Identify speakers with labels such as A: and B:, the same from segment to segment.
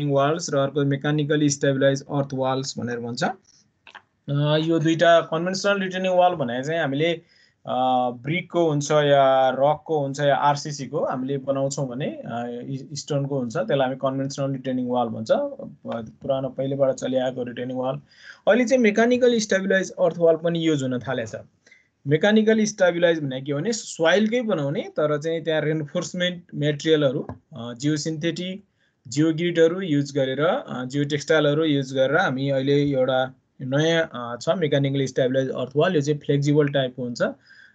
A: Waals र अर्को मेकानिकली stabilise अर्थ Waals भनेर भन्छ। यो दुईवटा कन्भेन्सनल रिटर्निङ वाल भनेर चाहिँ हामीले ब्रिकको हुन्छ या रकको हुन्छ या आरसिसीको हामीले बनाउँछौँ भने स्टोनको हुन्छ। त्यसलाई हामी कन्भेन्सनल रिटेनिङ वाल भन्छ। पुरानो पहिलेबाट चलिआएको रिटेनिङ वाल अहिले चाहिँ मेकानिकल स्टेबिलाइज अर्थ वाल पनि युज हुन थालेछ। मेकानिकल स्टेबिलाइज भने के भने सोइलकै बनाउने तर चाहिँ त्यहाँ रेन्फोर्समेन्ट मेटेरियलहरू जियो सिन्थेटिक जियो गिटहरू युज गरेर जियो टेक्सटाइलहरू युज गरेर हामी अहिले एउटा नयाँ छ मेकानिकल स्टेबिलाइज अर्थ वाल यो चाहिँ फ्लेक्जिबल टाइपको हुन्छ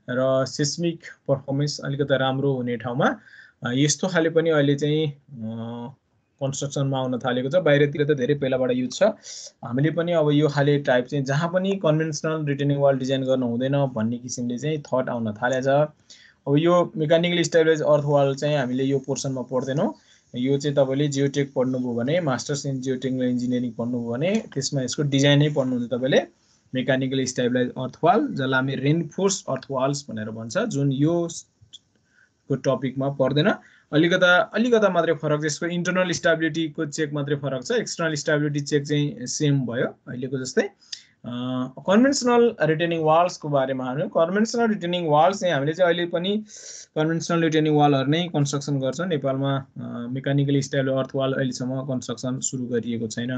A: र सिस्मिक पर्फर्मेन्स अलिकति राम्रो हुने ठाउँमा यस्तो खाले पनि अहिले चाहिँ कन्स्ट्रक्सनमा आउन थालेको छ। बाहिरतिर त धेरै पहिलाबाट युज छ। हामीले पनि अब यो खाले टाइप चाहिँ जहाँ पनि कन्भेन्सनल रिटर्निङ वाल डिजाइन गर्नु हुँदैन भन्ने किसिमले चाहिँ थट आउन थालेछ। अब यो मेकानिकल स्टेबलाइज अर्थ वाल चाहिँ हामीले यो पोर्सनमा पढ्दैनौँ यो चाहिँ तपाईँले जियोटेक पढ्नुभयो भने मास्टर्स इन जियोटेक्निकल इन्जिनियरिङ पढ्नुभयो भने त्यसमा यसको डिजाइनै पढ्नुहुन्छ तपाईँले। मेकानिकल स्टेबलाइज अर्थवाल जसलाई हामी रेनफोर्स अर्थवाल्स भनेर भन्छ जुन यो को टपिकमा पर्दैन। अलिकता अलिकता मात्रै फरक छ यसको इन्टरनल स्टेबिलिटीको चेक मात्रै फरक छ। एक्सटर्नल स्टेबिलिटी चेक चाहिँ सेम भयो अहिलेको जस्तै। कन्भेन्सनल रिटेनिङ वाल्सको बारेमा कन्भेन्सनल रिटेनिङ वाल्स चाहिँ हामीले चाहिँ अहिले पनि कन्भेन्सनल रिटेनिङ वालहरू नै कन्स्ट्रक्सन गर्छ। नेपालमा मेकानिकल स्टाइल अर्थ वाल अहिलेसम्म कन्स्ट्रक्सन सुरु गरिएको छैन।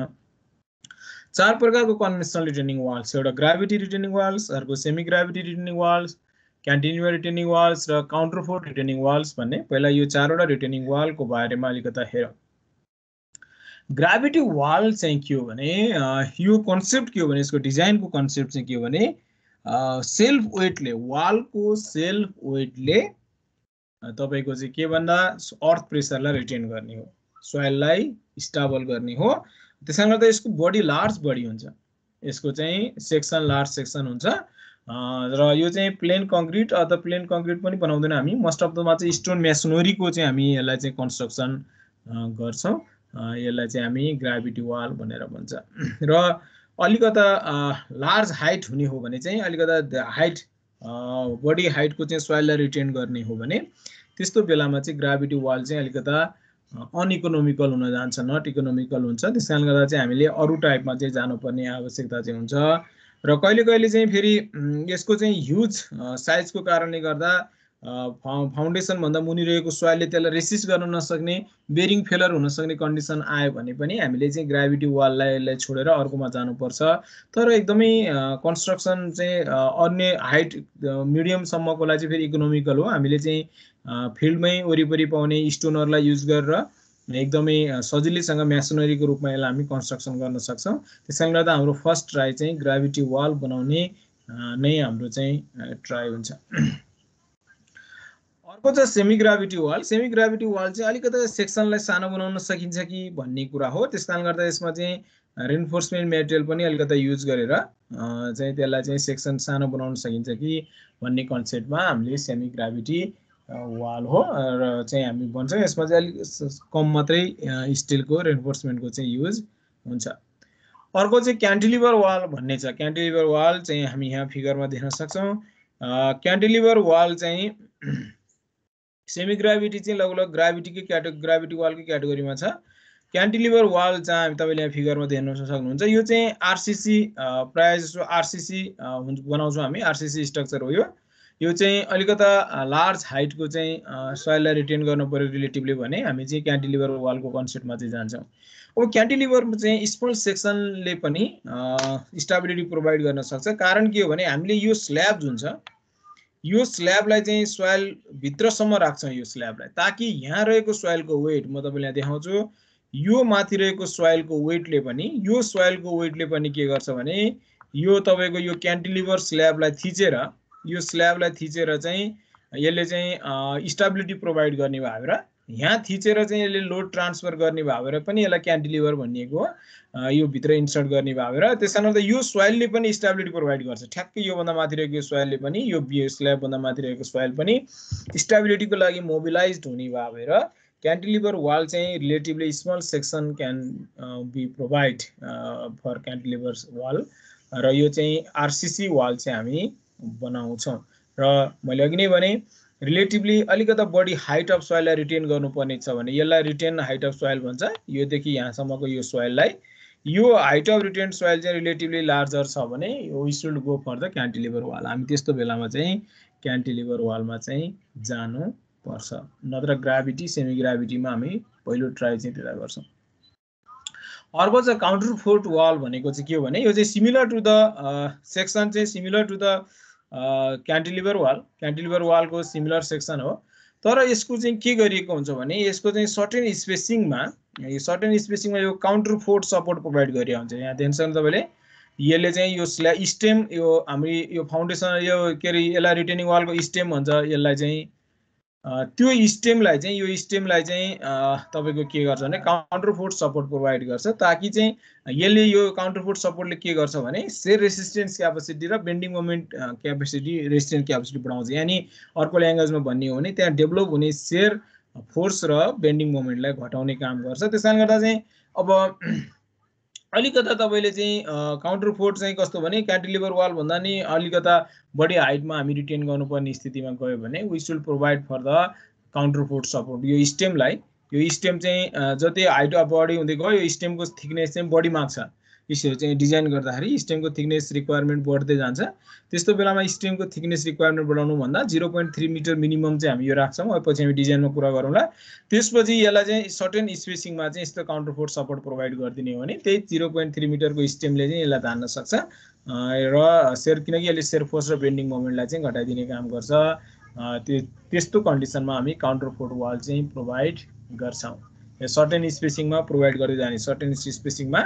A: चार प्रकारको कन्भेन्सनल रिटर्निङ वाल्स एउटा ग्राभिटी रिटर्निङ वाल्स अर्को semi gravity retaining walls cantilever retaining walls र काउन्टरफोर्ट रिटर्निङ वाल्स भन्ने। पहिला यो चारवटा रिटर्निङ वालको बारेमा अलिकता हेर। ग्राभिटी वाल चाहिँ के हो भने यो कन्सेप्ट के हो भने यसको डिजाइनको कन्सेप्ट चाहिँ के हो भने सेल्फ वेटले वालको सेल्फ वेटले तपाईँको चाहिँ के भन्दा अर्थ प्रेसरलाई रिटेन गर्ने हो। सोइललाई स्टाबल गर्ने हो। त्यसले गर्दा यसको बडी लार्ज बडी हुन्छ। यसको चाहिँ सेक्सन लार्ज सेक्सन हुन्छ। र यो चाहिँ प्लेन कङ्क्रिट अथवा प्लेन कङ्क्रिट पनि बनाउँदैन हामी। मोस्ट अफ दमा चाहिँ स्टोन मेसनोरीको चाहिँ हामी यसलाई चाहिँ कन्स्ट्रक्सन गर्छौँ। यसलाई चाहिँ हामी ग्राभिटी वाल भनेर भन्छ। र अलिकता लार्ज हाइट हुने हो भने चाहिँ अलिकता हाइट बडी हाइटको चाहिँ सोइललाई रिटेन गर्ने हो भने त्यस्तो बेलामा चाहिँ ग्राभिटी वाल चाहिँ अलिकता अनइकोनोमिकल हुन जान्छ नट इकोनोमिकल हुन्छ। त्यस कारणले गर्दा चाहिँ हामीले अरू टाइपमा चाहिँ जानुपर्ने आवश्यकता चाहिँ हुन्छ। र कहिले कहिले चाहिँ फेरि यसको चाहिँ ह्युज साइजको कारणले गर्दा फाउन्डेसनभन्दा मुनि रहेको सोइलले त्यसलाई रेसिस्ट गर्न नसक्ने बेरिङ फेलर हुनसक्ने कन्डिसन आयो भने पनि हामीले चाहिँ ग्राभिटी वाललाई छोडेर अर्कोमा जानुपर्छ। तर एकदमै कन्स्ट्रक्सन चाहिँ अन्य हाइट मिडियमसम्मको लागि चाहिँ फेरि इकोनोमिकल हो। हामीले चाहिँ फिल्डमै वरिपरि पाउने स्टोनहरूलाई युज गरेर एकदमै सजिलैसँग मेसनरीको रूपमा यसलाई हामी कन्स्ट्रक्सन गर्न सक्छौँ। त्यस गर्दा हाम्रो फर्स्ट ट्राई चाहिँ ग्राभिटी वाल बनाउने नै हाम्रो चाहिँ ट्राई हुन्छ। अर्को चाहिँ semi gravity wall semi gravity wall चाहिँ अलिकति सेक्सनलाई सानो बनाउन सकिन्छ कि भन्ने कुरा हो। त्यस कारणले गर्दा यसमा चाहिँ रेन्फोर्समेन्ट मेटेरियल पनि अलिकति युज गरेर चाहिँ त्यसलाई चाहिँ सेक्सन सानो बनाउन सकिन्छ कि भन्ने कन्सेप्टमा हामीले सेमी ग्राभिटी वाल हो। र चाहिँ हामी भन्छौँ यसमा चाहिँ अलिक कम मात्रै स्टिलको रेन्फोर्समेन्टको चाहिँ युज हुन्छ। अर्को चाहिँ क्यान्टिलिभर वाल भन्ने छ। क्यान्टिलिभर वाल चाहिँ हामी यहाँ फिगरमा देख्न सक्छौँ। क्यान्टिलिभर वाल चाहिँ सेमी ग्राभिटी चाहिँ लगभग ग्राभिटीकै क्याटे ग्राभिटी वालकै क्याटेगोरीमा छ। क्यान्टिलिभर वाल चाहिँ तपाईँले यहाँ फिगरमा देख्न सक्नुहुन्छ। यो चाहिँ आरसिसी प्रायः जस्तो आरसिसी बनाउँछौँ हामी। आरसिसी स्ट्रक्चर हो यो। यो चाहिँ अलिकता लार्ज हाइटको चाहिँ सोइललाई रिटेन गर्नु पऱ्यो रिलेटिभली भने हामी चाहिँ क्यान्टिलिभर वालको कन्सेप्टमा चाहिँ जान्छौँ। अब क्यान्टिलिभरमा चाहिँ स्मल सेक्सनले पनि स्टेबिलिटी प्रोभाइड गर्न सक्छ। कारण के हो भने हामीले यो स्ल्याब जुन छ यो स्ल्याबलाई चाहिँ सोइल भित्रसम्म राख्छौँ यो स्ल्याबलाई ताकि यहाँ रहेको सोइलको वेट म तपाईँलाई देखाउँछु। यो माथि रहेको सोइलको वेटले पनि यो सोइलको वेटले पनि के गर्छ भने यो तपाईँको यो क्यान्टिलिभर स्ल्याबलाई थिचेर यो स्ल्याबलाई थिचेर चाहिँ यसले चाहिँ स्टेबिलिटी प्रोभाइड गर्ने भएर यहाँ थिचेर चाहिँ यसले लोड ट्रान्सफर गर्ने भएर पनि यसलाई क्यान्टिलिभर भनिएको हो। यो भित्र इन्सर्ट गर्ने भएर त्यस कारणले गर्दा यो सोइलले पनि स्टेबिलिटी प्रोभाइड गर्छ। ठ्याक्कै योभन्दा माथि रहेको सोइलले पनि यो स्ल्याबभन्दा माथि रहेको सोइल पनि स्टेबिलिटीको लागि मोबिलाइज हुने भएर क्यान्टिलिभर वाल चाहिँ relatively small section can be provide for cantilever wall र यो चाहिँ आरसिसी वाल चाहिँ हामी बनाउँछौँ। र मैले अघि नै भने रिलेटिभली अलिकता बढी हाइट अफ सोइललाई रिटेन गर्नुपर्ने छ भने यसलाई रिटेन हाइट अफ सोइल भन्छ। योदेखि यहाँसम्मको यो सोइललाई यो हाइट अफ रिटेन सोइल चाहिँ रिलेटिभली लार्जर छ भने should go for the cantilever wall हामी त्यस्तो बेलामा चाहिँ क्यान्टिलिभर वालमा चाहिँ जानुपर्छ। नत्र ग्राभिटी सेमी ग्राभिटीमा हामी पहिलो ट्राई चाहिँ त्यसलाई गर्छौँ। अर्को चाहिँ काउन्टर फोर्ट वाल भनेको चाहिँ के हो भने यो चाहिँ सिमिलर टु द सेक्सन चाहिँ similar to the cantilever wall cantilever वालको similar section हो। तर यसको चाहिँ के गरिएको हुन्छ भने यसको चाहिँ सर्टेन स्पेसिङमा यो सर्टेन स्पेसिङमा यो काउन्टर फोर्ट सपोर्ट प्रोभाइड गरिएको हुन्छ। यहाँ सक्नु तपाईँले यसले चाहिँ यो स्ल्या स्टेम यो हाम्रो यो फाउन्डेसन यो के अरे यसलाई रिटेनिङ वालको स्टेम भन्छ। यसलाई चाहिँ त्यो स्टेमलाई चाहिँ यो स्टेमलाई चाहिँ तपाईँको के गर्छ भने काउन्टर फोर्ट सपोर्ट प्रोभाइड गर्छ। ताकि चाहिँ यसले यो काउन्टर फोर्ट सपोर्टले के गर्छ भने सेयर रेसिस्टेन्स क्यापेसिटी र bending moment capacity resistance capacity बढाउँछ। यानि अर्को ल्याङ्ग्वेजमा भन्ने हो भने त्यहाँ डेभलप हुने सेयर फोर्स र बेन्डिङ मोमेन्टलाई घटाउने काम गर्छ। त्यस कारणले गर्दा चाहिँ अब अलिकता तपाईँले चाहिँ काउन्टर फोर्ट चाहिँ कस्तो भने क्यान्टिलिभर वाल भन्दा नि अलिकता बढी हाइटमा हामी रिटेन गर्नुपर्ने स्थितिमा गयो भने we should provide for the counterfort support यो स्टेमलाई यो स्टेम चाहिँ जति हाइट बढी हुँदै गयो यो स्टेमको थिकनेस चाहिँ बढी माग्छ। यसरी चाहिँ डिजाइन गर्दाखेरि स्टेमको थिकनेस रिक्वायरमेन्ट बढ्दै जान्छ। त्यस्तो बेलामा स्टेमको थिकनेस रिक्वायरमेन्ट बढाउनु भन्दा zero point three metre minimum चाहिँ हामी यो राख्छौँ। पछि हामी डिजाइनमा कुरा गरौँला। त्यसपछि यसलाई चाहिँ सर्टेन स्पेसिङमा चाहिँ यस्तो काउन्टर फोर्ट सपोर्ट प्रोभाइड गरिदिने हो भने त्यही जिरो पोइन्ट थ्री मिटरको स्टेमले चाहिँ यसलाई धान्न सक्छ। र सेयर किनकि यसले सेयर फोर्स र बेन्डिङ मोमेन्टलाई चाहिँ घटाइदिने काम गर्छ। त्यो त्यस्तो कन्डिसनमा हामी काउन्टर फोर्ट वाल चाहिँ प्रोभाइड गर्छौँ। सर्टेन स्पेसिङमा प्रोभाइड गर्दै जाने सर्टेन स्पेसिङमा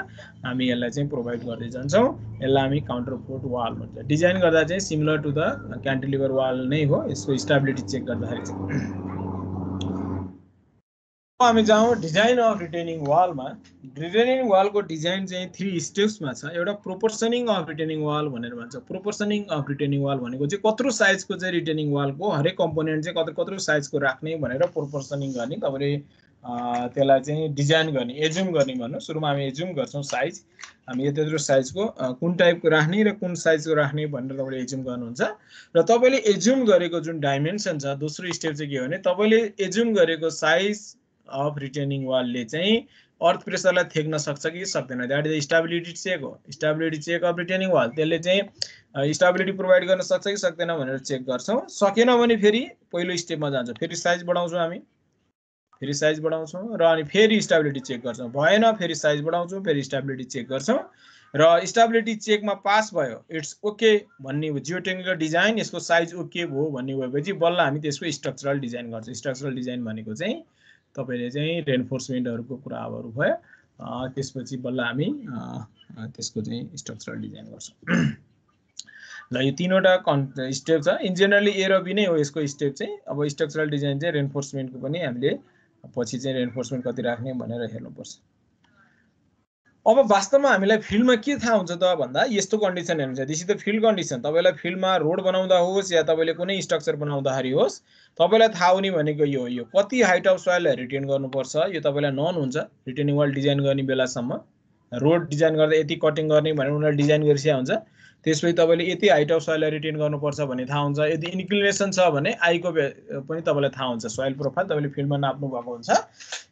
A: हामी यसलाई चाहिँ प्रोभाइड गर्दै जान्छौँ। यसलाई हामी काउन्टर फोर्ट वाल भन्छ। डिजाइन गर्दा चाहिँ similar to the cantilever wall नै हो। यसको स्टेबिलिटी चेक गर्दाखेरि चाहिँ। हामी जाउँ डिजाइन अफ रिटेनिङ वालमा रिटेनिङ वालको डिजाइन चाहिँ थ्री स्टेप्समा छ। एउटा प्रोपोर्सनिङ अफ रिटेनिङ वाल भनेर भन्छ। प्रोपोर्सनिङ अफ रिटेनिङ वाल भनेको चाहिँ कत्रो साइजको चाहिँ रिटेनिङ वालको हरेक कम्पोनेन्ट चाहिँ कत्रो कत्रो साइजको राख्ने भनेर प्रोपोर्सनिङ गर्ने। तपाईँले त्यसलाई चाहिँ डिजाइन गर्ने एजुम गर्ने भनौँ सुरुमा हामी एजुम गर्छौँ साइज हामी त्यत्रो साइजको कुन टाइपको राख्ने र कुन साइजको राख्ने भनेर तपाईँले एजुम गर्नुहुन्छ। र तपाईँले एजुम गरेको जुन डाइमेन्सन छ दोस्रो स्टेप चाहिँ के हो भने तपाईँले एजुम गरेको साइज अफ रिटेनिङ वालले चाहिँ अर्थ प्रेसरलाई थेक्न सक्छ कि सक्दैन। द्याट इज स्टाबिलिटी चेक हो। Stability check of retaining wall त्यसले चाहिँ स्टाबिलिटी प्रोभाइड गर्न सक्छ कि सक्दैन भनेर चेक गर्छौँ। सकेन भने फेरि पहिलो स्टेपमा जान्छौँ। फेरि साइज बढाउँछौँ हामी। फेरि साइज बढाउँछौँ र अनि फेरि स्टेबिलिटी चेक गर्छौँ। भएन फेरि साइज बढाउँछौँ फेरि स्टेबिलिटी चेक गर्छौँ। र स्टेबिलिटी चेकमा पास भयो इट्स ओके भन्ने जियो टेक्निकल डिजाइन यसको साइज ओके भयो भन्ने भएपछि बल्ल हामी त्यसको स्ट्रक्चरल डिजाइन गर्छौँ। स्ट्रक्चरल डिजाइन भनेको चाहिँ तपाईँले चाहिँ रेन्फोर्समेन्टहरूको कुराहरू भयो। त्यसपछि बल्ल हामी त्यसको चाहिँ स्ट्रक्चरल डिजाइन गर्छौँ। ल यो तिनवटा कन् स्टेप छ। इन जेनरली ए र बी नै हो यसको स्टेप चाहिँ। अब स्ट्रक्चरल डिजाइन चाहिँ रेन्फोर्समेन्टको पनि हामीले पछि चाहिँ रेन्फोर्समेन्ट कति राख्ने भनेर हेर्नुपर्छ। अब वास्तवमा हामीलाई फिल्डमा के थाहा हुन्छ त भन्दा यस्तो कन्डिसन हेर्नुहुन्छ। This is the field condition तपाईँलाई फिल्डमा रोड बनाउँदा होस् या तपाईँले कुनै स्ट्रक्चर बनाउँदाखेरि होस् तपाईँलाई थाहा हुने भनेको यो यो कति हाइट अफ सोइललाई रिटेन गर्नुपर्छ यो तपाईँलाई नन हुन्छ। रिटेनिङ वाल डिजाइन गर्ने बेलासम्म। रोड डिजाइन गर्दा यति कटिङ गर्ने भनेर उनीहरूले डिजाइन गरिसकेको हुन्छ। त्यसपछि तपाईँले यति हाइट अफ सोइललाई रिटेन गर्नुपर्छ भन्ने थाहा हुन्छ। यदि इन्क्लिनेसन छ भने आईको पनि तपाईँलाई थाहा हुन्छ। सोइल प्रोफाइल तपाईँले फिल्डमा नाप्नु भएको हुन्छ।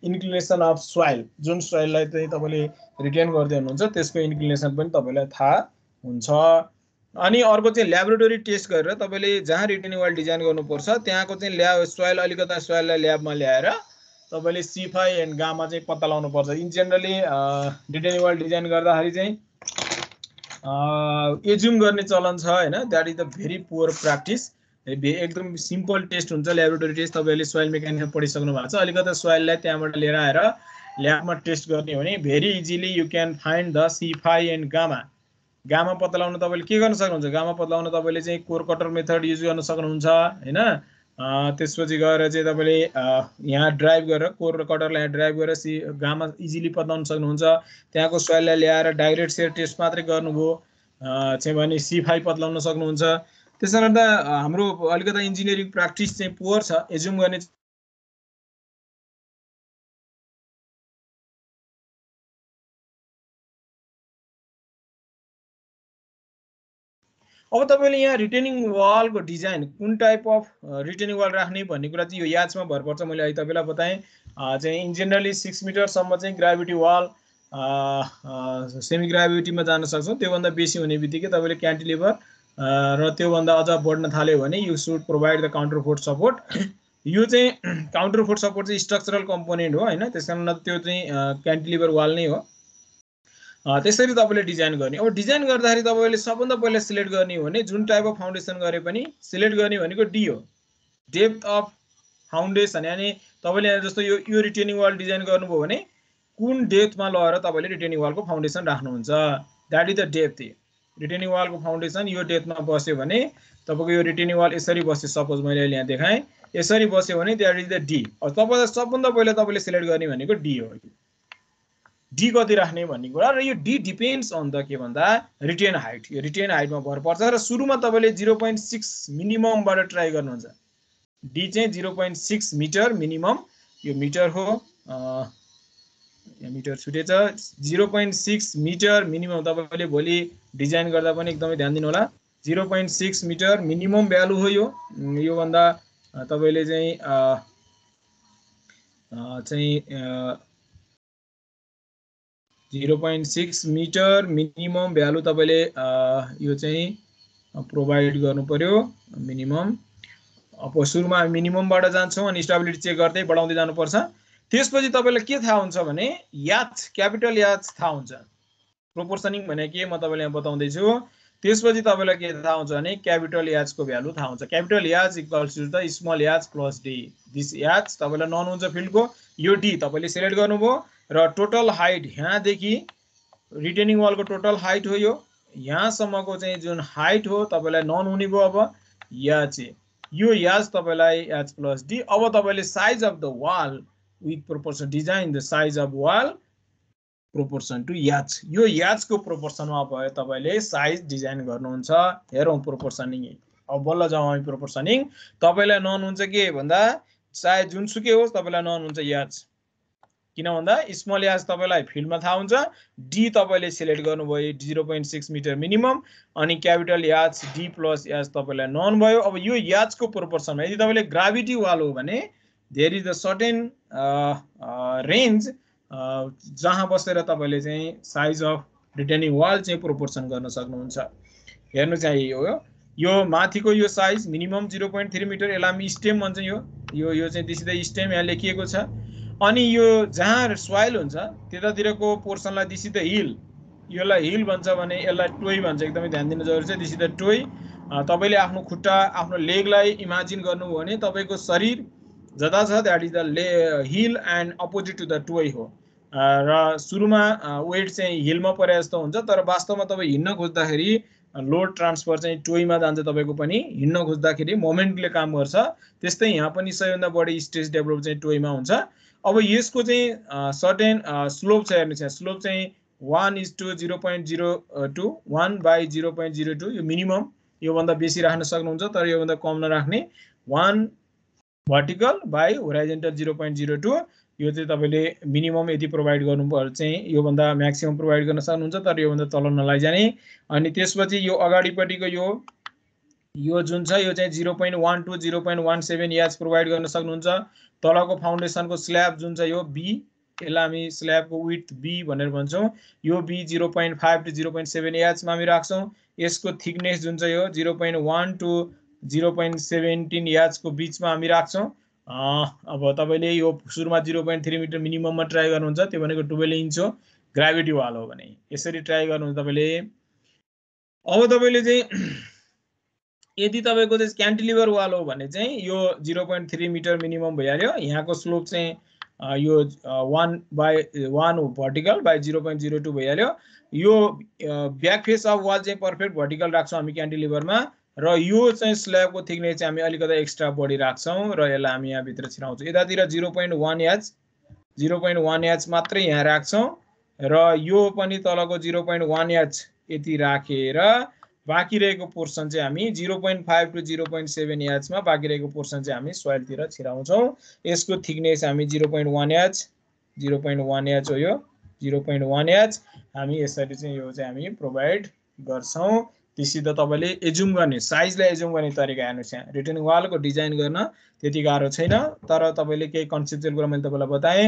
A: इन्क्लिनेसन अफ सोइल जुन सोइललाई चाहिँ तपाईँले रिटेन गर्दै हुनुहुन्छ त्यसको इन्क्लिनेसन पनि तपाईँलाई थाहा हुन्छ। अनि अर्को चाहिँ ल्याबोरेटरी टेस्ट गरेर तपाईँले जहाँ रिटेनिङ वाल डिजाइन गर्नुपर्छ त्यहाँको चाहिँ ल्याब सोइल अलिकता सोइललाई ल्याबमा ल्याएर तपाईँले सिफाई एन्ड गामा चाहिँ पत्ता लगाउनुपर्छ in generally retaining wall design गर्दाखेरि चाहिँ एज्युम गर्ने चलन छ होइन? That is the very poor practice एकदम सिम्पल टेस्ट हुन्छ ल्याबोरेटरी टेस्ट तपाईँले सोइल मेकानिक्स पढिसक्नु भएको छ। अलिकति सोइललाई त्यहाँबाट लिएर आएर ल्याबमा टेस्ट गर्ने हो भने very easily you can find the c phi and gamma gamma पत्ता लगाउन तपाईँले के गर्न सक्नुहुन्छ? गामा पत्ता लगाउन तपाईँले चाहिँ कोर कटर मेथड युज गर्न सक्नुहुन्छ होइन? त्यसपछि गएर चाहिँ तपाईँले यहाँ ड्राइभ गरेर कोर कटरलाई यहाँ ड्राइभ गरेर सि घाममा इजिली पत्लाउन सक्नुहुन्छ। त्यहाँको सोइललाई ल्याएर डाइरेक्ट सेयर टेस्ट मात्रै गर्नुभयो। चाहिँ भने सी फाइभ पत्लाउन सक्नुहुन्छ। त्यसले गर्दा हाम्रो अलिकति इन्जिनियरिङ प्र्याक्टिस चाहिँ पुवर छ। एज्युम गर्ने अब तपाईँले यहाँ रिटेनिङ वालको डिजाइन कुन टाइप अफ रिटेनिङ वाल राख्ने भन्ने कुरा चाहिँ यो याचमा भर पर्छ। मैले अहिले तपाईँलाई बताएँ चाहिँ इन जेनरली सिक्स मिटरसम्म चाहिँ ग्राभिटी वाल सेमी ग्राभिटीमा जान सक्छौँ। त्योभन्दा बेसी हुने बित्तिकै तपाईँले क्यान्टिलिभर र त्योभन्दा अझ बढ्न थाल्यो भने you should provide the counterfort support यो चाहिँ काउन्टर फोर्ट सपोर्ट चाहिँ स्ट्रक्चरल कम्पोनेन्ट हो होइन? त्यस कारण त्यो चाहिँ क्यान्टिलिभर वाल नै हो। त्यसरी तपाईँले डिजाइन गर्ने। अब डिजाइन गर्दाखेरि तपाईँले सबभन्दा पहिला सिलेक्ट गर्ने हो भने जुन टाइप अफ फाउन्डेसन गरे पनि सिलेक्ट गर्ने भनेको डी हो। डेप्थ अफ फाउन्डेसन यानि तपाईँले जस्तो यो यो रिटेनिङ वाल डिजाइन गर्नुभयो भने कुन डेप्थमा लगेर तपाईँले रिटेनिङ वालको फाउन्डेसन राख्नुहुन्छ? That is the depth retaining वालको foundation यो डेप्थमा बस्यो भने तपाईँको यो रिटेनिङ वाल यसरी बस्यो। सपोज मैले अहिले यहाँ देखाएँ। यसरी बस्यो भने द्याट इज द डी तपाईँलाई सबभन्दा पहिला तपाईँले सिलेक्ट गर्ने भनेको डी हो। डी कति राख्ने भन्ने कुरा र यो डी डिपेन्ड्स अन द के भन्दा रिटेन हाइट यो रिटेन हाइटमा भर पर्छ र सुरुमा तपाईँले जिरो पोइन्ट सिक्स मिनिममबाट ट्राई गर्नुहुन्छ। डी चाहिँ zero point six metre minimum यो मिटर हो metre छुटेछ। Zero point six metre minimum तपाईँले भोलि डिजाइन गर्दा पनि एकदमै ध्यान दिनु होला zero point six metre minimum value हो यो। योभन्दा तपाईँले चाहिँ चाहिँ zero point six metre minimum value तपाईँले यो चाहिँ प्रोभाइड गर्नु पऱ्यो मिनिमम। अब सुरुमा मिनिममबाट जान्छौँ अनि स्टेबिलिटी चेक गर्दै बढाउँदै जानुपर्छ। त्यसपछि तपाईँलाई के थाहा हुन्छ भने याच क्यापिटल याच थाहा हुन्छ। प्रोपोर्सनिङ भने के म तपाईँलाई यहाँ बताउँदैछु। त्यसपछि तपाईँलाई के थाहा हुन्छ भने क्यापिटल याचको भ्यालु थाहा हुन्छ। Capital H equals to the small H plus D this H तपाईँलाई नन हुन्छ फिल्डको यो डी तपाईँले सेलेक्ट गर्नुभयो। र टोटल हाइट यहाँदेखि रिटेनिङ वालको टोटल हाइट हो यो। यहाँसम्मको चाहिँ जुन हाइट हो तपाईँलाई नन हुने भयो अब या चाहिँ। यो याज तपाईँलाई याज प्लस डी अब तपाईँले size of the wall with proportion design the size of wall proportion to H यो याचको प्रोपोर्सनमा भयो तपाईँले साइज डिजाइन गर्नुहुन्छ। हेरौँ प्रोपोर्सनिङ अब बल्ल जाउँ हामी प्रोपोर्सनिङ तपाईँलाई नन हुन्छ के भन्दा चाहे जुनसुकै होस् तपाईँलाई नन हुन्छ याच किन भन्दा स्मल याज तपाईँलाई फिल्डमा थाहा हुन्छ डी तपाईँले सिलेक्ट गर्नुभयो zero point six metre minimum अनि capital H D plus H तपाईँलाई नन भयो। अब यो याजको प्रोपोर्सनमा यदि तपाईँले ग्राभिटी वाल हो भने there is the certain range जहाँ बसेर तपाईँले चाहिँ साइज अफ रिटर्निङ वाल चाहिँ प्रोपोर्सन गर्न सक्नुहुन्छ। हेर्नु चाहिँ हो। यो माथिको यो size minimum zero point three metre यसलाई हामी स्टेम भन्छ यो। यो चाहिँ सिधै स्टेम यहाँ लेखिएको छ। अनि यो जहाँ सोइल हुन्छ त्यतातिरको पोर्सनलाई दिसी द हिल यसलाई हिल भन्छ भने यसलाई टोय भन्छ एकदमै ध्यान दिनु जरुरी छ दिसी द टोय तपाईँले आफ्नो खुट्टा आफ्नो लेगलाई इमेजिन गर्नुभयो भने तपाईँको शरीर जता छ द्याट इज द ले heel and opposite to the toe हो र सुरुमा वेट चाहिँ हिलमा परे जस्तो हुन्छ तर वास्तवमा तपाईँ हिँड्न खोज्दाखेरि लोड ट्रान्सफर चाहिँ टोयमा जान्छ तपाईँको पनि हिँड्न खोज्दाखेरि मोमेन्टले काम गर्छ। त्यस्तै यहाँ पनि सबैभन्दा बढी स्ट्रेस डेभलप चाहिँ टोयमा हुन्छ। अब यसको चाहिँ सर्टेन स्लोप छ हेर्नुहोस् यहाँ स्लोप चाहिँ one is to zero point zero two one by zero point zero two यो मिनिमम योभन्दा बेसी राख्न सक्नुहुन्छ तर योभन्दा कम नराख्ने one vertical by horizontal zero point zero two यो चाहिँ तपाईँले मिनिमम यदि प्रोभाइड गर्नु चाहिँ योभन्दा म्याक्सिमम् प्रोभाइड गर्न सक्नुहुन्छ तर योभन्दा तल नलैजाने अनि त्यसपछि यो अगाडिपट्टिको यो यो जुन छ यो चाहिँ zero point one two zero point one seven H provide गर्न सक्नुहुन्छ। तलको फाउन्डेसनको स्ल्याब जुन छ यो बी यसलाई हामी स्ल्याबको विथ बी भनेर भन्छौँ। यो B zero point five two zero point seven याचमा हामी राख्छौँ। यसको थिकनेस जुन चाहिँ यो zero point one two zero point seventeen याचको बिचमा हामी राख्छौँ। अब तपाईँले यो सुरुमा जिरो पोइन्ट थ्री मिटर मिनिमममा ट्राई गर्नुहुन्छ त्यो भनेको टुवेल्भ इन्च हो। ग्राभिटी वाल हो भने। यसरी ट्राई गर्नुहुन्छ तपाईँले। अब तपाईँले चाहिँ यदि तपाईँको चाहिँ क्यान्टिलिभर वाल हो भने चाहिँ यो zero point three metre minimum भइहाल्यो। यहाँको स्लोप चाहिँ यो one by one vertical by zero point zero two भइहाल्यो। यो ब्याक फेस अफ वाल चाहिँ पर्फेक्ट भर्टिकल राख्छौँ हामी क्यान्टिलिभरमा र यो चाहिँ स्ल्याबको थिकनेस चाहिँ हामी अलिकति एक्स्ट्रा बढी राख्छौँ र यसलाई हामी यहाँभित्र छिराउँछौँ। यतातिर zero point one H zero point one H मात्रै यहाँ राख्छौँ। र यो पनि तलको जिरो पोइन्ट वान एच यति राखेर बाँकी रहेको पोर्सन चाहिँ हामी zero point five to zero point seven एचमा बाँकी रहेको पोर्सन चाहिँ हामी सोइलतिर छिराउँछौँ। यसको थिकनेस हामी zero point one H zero point one H हो यो जिरो पोइन्ट वान एच हामी यसरी चाहिँ यो चाहिँ हामी प्रोभाइड गर्छौँ। त्योसित तपाईँले एजुम गर्ने साइजलाई एजुम गर्ने तरिका हेर्नुहोस् यहाँ। रिटर्निङ वालको डिजाइन गर्न त्यति गाह्रो छैन तर तपाईँले केही कन्सेप्चुअल कुरा मैले तपाईँलाई बताएँ।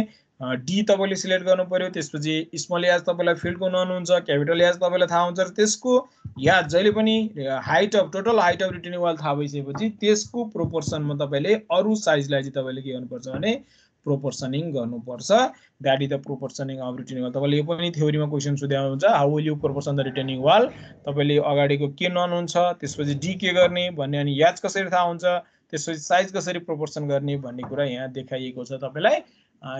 A: डी तपाईँले सिलेक्ट गर्नु पऱ्यो त्यसपछि स्मल याज तपाईँलाई फिल्डको नन हुन्छ क्यापिटल याज तपाईँलाई थाहा हुन्छ र त्यसको याद जहिले पनि height of total height of returning wall थाहा भइसकेपछि त्यसको प्रोपोर्सनमा तपाईँले अरू साइजलाई चाहिँ तपाईँले के गर्नुपर्छ भने प्रोपोर्सनिङ गर्नुपर्छ। That is the proportioning of returning wall तपाईँले यो पनि थ्योरीमा question सोध्याउनुहुन्छ how will you proportion the returning wall तपाईँले अगाडिको के नन हुन्छ त्यसपछि डी के गर्ने भन्ने अनि याद कसरी थाहा हुन्छ त्यसपछि साइज कसरी प्रोपोर्सन गर्ने भन्ने कुरा यहाँ देखाइएको छ तपाईँलाई।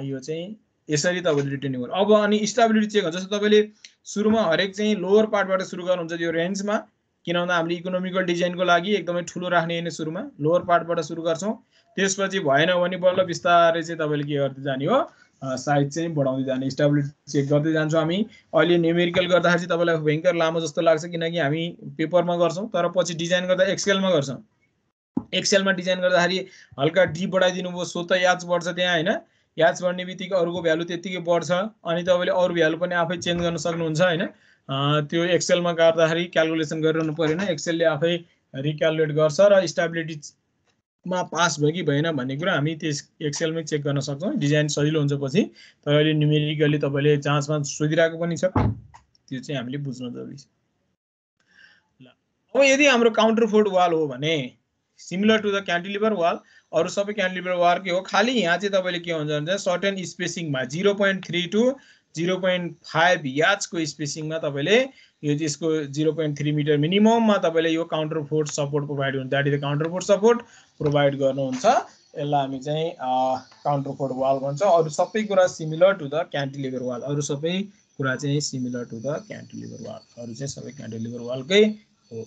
A: यो चाहिँ यसरी तपाईँले रिटर्निङ वाल अब अनि स्टेबिलिटी चेक हुन्छ। जस्तो तपाईँले सुरुमा हरेक चाहिँ लोवर पार्टबाट सुरु गर्नुहुन्छ यो रेन्जमा किन भन्दा हामीले इकोनोमिकल डिजाइनको लागि एकदमै ठुलो राख्ने होइन सुरुमा। लोवर पार्टबाट सुरु गर्छौँ। त्यसपछि भएन भने बल्ल बिस्तारै चाहिँ तपाईँले के गर्दै जाने हो? साइज चाहिँ बढाउँदै जाने स्टेबिलिटी चेक गर्दै जान्छौँ हामी। अहिले न्युमेरिकल गर्दाखेरि चाहिँ तपाईँलाई भयङ्कर लामो जस्तो लाग्छ किनकि हामी पेपरमा गर्छौँ तर पछि डिजाइन गर्दा एक्सेलमा गर्छौँ। एक्सेलमा डिजाइन गर्दाखेरि हल्का डी बढाइदिनु भयो सो त याच बढ्छ त्यहाँ होइन? याच बढ्ने बित्तिकै अरूको भ्यालु त्यत्तिकै बढ्छ अनि तपाईँले अरू भ्यालु पनि आफै चेन्ज गर्न सक्नुहुन्छ होइन? त्यो एक्सेलमा गर्दाखेरि क्यालकुलेसन गरिरहनु परेन। एक्सेलले आफै रिक्यालकुलेट गर्छ र स्टेबिलिटी मा पास भयो कि भएन भन्ने कुरा हामी त्यस एक्सेलमै चेक गर्न सक्छौँ। डिजाइन सजिलो हुन्छ पछि तर अहिले न्युमेरिकली तपाईँले जाँचमा सोधिरहेको पनि छ। त्यो चाहिँ हामीले बुझ्न जरुरी छ। ल अब यदि हाम्रो काउन्टर फोर्ड वाल हो भने similar to the cantilever wall अरू सबै क्यान्टिलिभर वालकै हो? खालि यहाँ चाहिँ तपाईँले के हुन्छ भने certain स्पेसिङमा zero point three two zero point five याचको स्पेसिङमा तपाईँले यो यसको जिरो पोइन्ट थ्री मिटर मिनिमममा तपाईँले यो काउन्टर फोर्ट सपोर्ट प्रोभाइड हुन्छ। That is the counterfort support provide गर्नुहुन्छ। यसलाई हामी चाहिँ काउन्टर फोर्ट वाल भन्छ। अरू सबै कुरा similar to the cantilever wall. अरू सबै कुरा चाहिँ similar to the cantilever wall. अरू चाहिँ सबै क्यान्टिलिभर वालकै हो।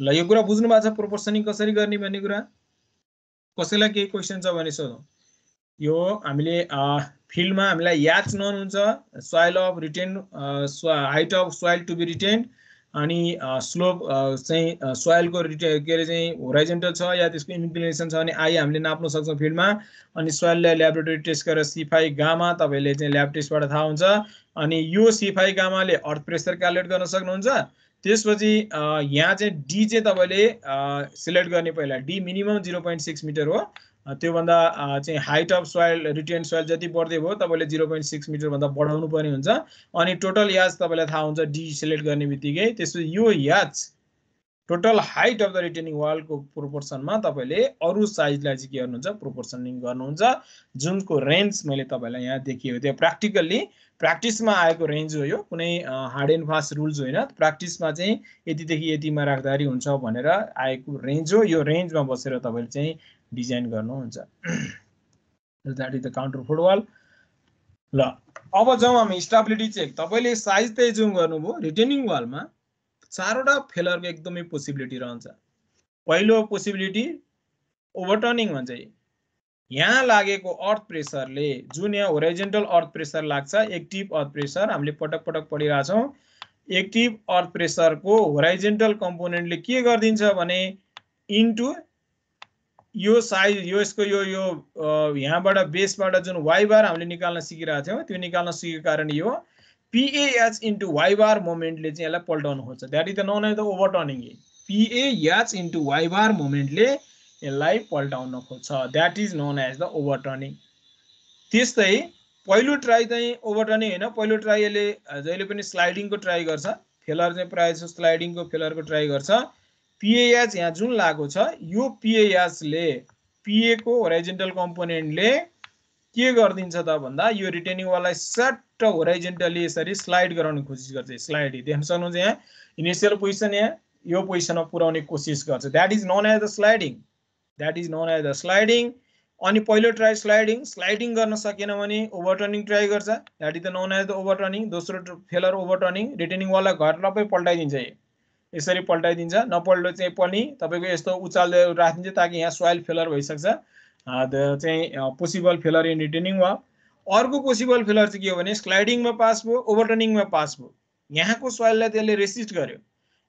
A: ल यो कुरा बुझ्नु भएको छ प्रोपोर्सनिङ कसरी गर्ने भन्ने कुरा? कसैलाई केही क्वेसन छ भने सोधौँ। यो हामीले फिल्डमा हामीलाई याच नन हुन्छ soil of retain height of soil to be retain अनि स्लोप चाहिँ सोइलको रिटे के अरे चाहिँ होराइजेन्टल छ या त्यसको इन्क्लिनेसन छ भने आई हामीले नाप्न सक्छौँ फिल्डमा अनि सोइललाई ल्याबोरेटरी टेस्ट गरेर सिफाई गामा तपाईँले चाहिँ ल्याब टेस्टबाट थाहा हुन्छ अनि यो सिफाई गामाले अर्थ प्रेसर क्यालकुलेट गर्न सक्नुहुन्छ त्यसपछि यहाँ चाहिँ डी चाहिँ तपाईँले सिलेक्ट गर्ने पहिला D minimum zero point six metre हो त्योभन्दा चाहिँ height of soil retain soil जति बढ्दै भयो तपाईँले जिरो पोइन्ट सिक्स मिटरभन्दा बढाउनु पर्ने हुन्छ। अनि टोटल याच तपाईँलाई थाहा हुन्छ डी सिलेक्ट गर्ने बित्तिकै। त्यसपछि यो H total height of the retaining वालको प्रोपोर्सनमा तपाईँले अरू साइजलाई चाहिँ के गर्नुहुन्छ? प्रोपोर्सनिङ गर्नुहुन्छ। जुनको रेन्ज मैले तपाईँलाई यहाँ देखिएको थिएँ प्र्याक्टिकल्ली प्र्याक्टिसमा आएको रेन्ज हो यो। कुनै हार्ड एन्ड फास्ट रुल्स होइन। प्र्याक्टिसमा चाहिँ यतिदेखि यतिमा राख्दाखेरि हुन्छ भनेर आएको रेन्ज हो। यो रेन्जमा बसेर तपाईँले चाहिँ डिजाइन गर्नुहुन्छ। That is the counter football ल अब जाउँ हामी स्टाबिलिटी चेक तपाईँले साइज त जुम गर्नुभयो। रिटेनिङ वालमा चारवटा फेलरको एकदमै पोसिबिलिटी रहन्छ। पहिलो पोसिबिलिटी ओभरटर्निङ भन्छ यहाँ लागेको अर्थ प्रेसरले जुन यहाँ होराइजेन्टल अर्थ प्रेसर लाग्छ एक्टिभ अर्थ प्रेसर हामीले पटक पटक पढिरहेछौँ एक्टिभ अर्थ प्रेसरको होराइजेन्टल कम्पोनेन्टले के गरिदिन्छ भने इन्टु यो साइज यो यसको यो यो यहाँबाट बेसबाट जुन वाइ बार हामीले निकाल्न सिकिरहेको थियौँ त्यो निकाल्न सिकेको कारण यो पिएएच इन्टु वाइ बार मोमेन्टले चाहिँ यसलाई पल्टाउनु खोज्छ that is the known as the overturning P A H into Y bar मोमेन्टले यसलाई पल्टाउन खोज्छ। That is known as the overturning त्यस्तै पहिलो ट्राई चाहिँ ओभर टर्निङ होइन। पहिलो ट्राई यसले जहिले पनि स्लाइडिङको ट्राई गर्छ। फेलर चाहिँ प्रायः जस्तो स्लाइडिङको फेलरको ट्राई गर्छ। पिएएच यहाँ जुन लागेको छ यो पिएएचले पिएको होराइजेन्टल कम्पोनेन्टले के गरिदिन्छ त भन्दा यो रिटेनिङवालाई सट्ट होराइजेन्टली यसरी स्लाइड गराउने कोसिस गर्छ स्लाइड देख्न सक्नुहुन्छ यहाँ इनिसियल पोजिसन यहाँ यो पोजिसनमा पुऱ्याउने कोसिस गर्छ। That is known as the sliding that is known as the sliding अनि पहिलो ट्राई स्लाइडिङ स्लाइडिङ गर्न सकेन भने ओभरटर्निङ ट्राई गर्छ। That is the known as the overturning दोस्रो फेलर ओभरटर्निङ रिटेनिङवाला घर लपै पल्टाइदिन्छ। यसरी पल्टाइदिन्छ। नपल्टो चाहिँ पनि तपाईँको यस्तो उचाल्दै राखिदिन्छ ताकि यहाँ सोइल फेलर भइसक्छ। चाहिँ पोसिबल फेलर इन रिटेनिङ वा अर्को पोसिबल फेलर चाहिँ के हो भने स्लाइडिङमा पास भयो ओभरटर्निङमा पास भयो। यहाँको सोइललाई त्यसले रेसिस्ट गर्यो।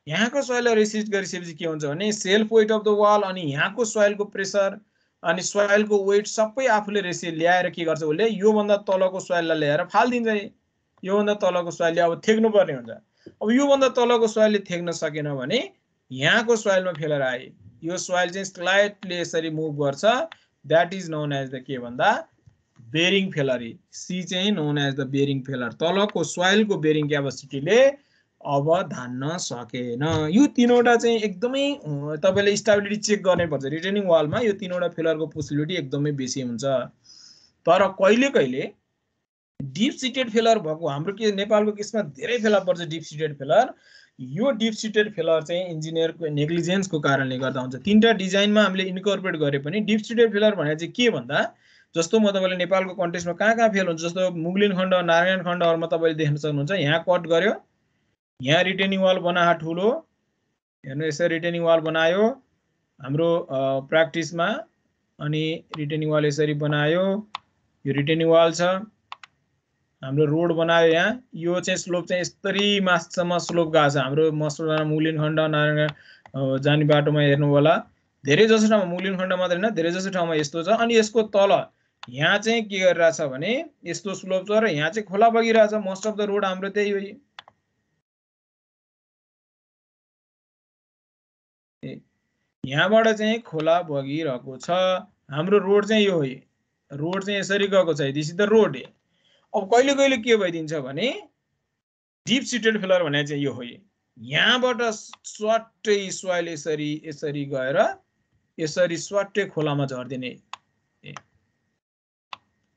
A: यहाँको सोइललाई रेसिस्ट गरिसकेपछि के हुन्छ भने self weight of the wall अनि यहाँको सोइलको प्रेसर अनि सोइलको वेट सबै आफूले रेसि ल्याएर के गर्छ उसले योभन्दा तलको सोइललाई ल्याएर फालिदिन्छ। योभन्दा तलको सोइलले अब थेक्नु पर्ने हुन्छ। अब योभन्दा तलको सोइलले थेक्न सकेन भने यहाँको सोइलमा फेलर आए। यो सोइल चाहिँ स्लाइटली यसरी मुभ गर्छ। That is known as the के भन्दा? बेरिङ फेलरी सी चाहिँ known as the bearing failure तलको सोइलको बेरिङ क्यापासिटीले अब धान्न सकेन। यो तिनवटा चाहिँ एकदमै तपाईँले स्टेबिलिटी चेक गर्नै पर्छ। रिटर्निङ वालमा यो तिनवटा फेलरको पोसिबिलिटी एकदमै बेसी हुन्छ। तर कहिले कहिले डिप सिटेड फेलर भएको हाम्रो के नेपालको केसमा धेरै फेला पर्छ डिप सिटेड फेलर यो डिप सिटेड फेलर चाहिँ इन्जिनियरको नेग्लिजेन्सको कारणले गर्दा हुन्छ। तिनवटा डिजाइनमा हामीले इन्कर्पोरेट गरे पनि डिप सिटेड फेलर भनेर चाहिँ के भन्दा जस्तो म तपाईँले नेपालको कन्टेस्टमा कहाँ कहाँ फेल हुन्छ जस्तो मुगलिन खण्ड नारायण खण्डहरूमा तपाईँले देख्न सक्नुहुन्छ यहाँ कट गर्यो यहाँ रिटेनिङ वाल बनायो ठुलो हेर्नु यसरी रिटेनिङ वाल बनायो हाम्रो प्र्याक्टिसमा अनि रिटेनिङ वाल यसरी बनायो यो रिटेनिङ वाल छ। हाम्रो रोड बनायो यहाँ। यो चाहिँ स्लोप चाहिँ यस्तरी माससम्म स्लोप गएको छ। हाम्रो मसला मुलिन खण्ड नारायण जाने बाटोमा हेर्नु होला। धेरै जसो ठाउँमा मुलिन खण्ड मात्रै होइन धेरै जसो ठाउँमा यस्तो छ। अनि यसको तल यहाँ चाहिँ के गरिरहेछ भने यस्तो स्लोप छ र यहाँ चाहिँ खोला बगिरहेछ। मोस्ट अफ द रोड हाम्रो त्यही हो। यहाँबाट चाहिँ खोला बगिरहेको छ। हाम्रो रोड चाहिँ यो हो। रोड चाहिँ यसरी गएको छ। दिस इज द रोड अब कहिले कहिले के भइदिन्छ भने डिप सिटेड फिलर भने चाहिँ यो हो यहाँबाट स्वाटै सोइल यसरी यसरी गएर यसरी स्वाटै खोलामा झरिदिने।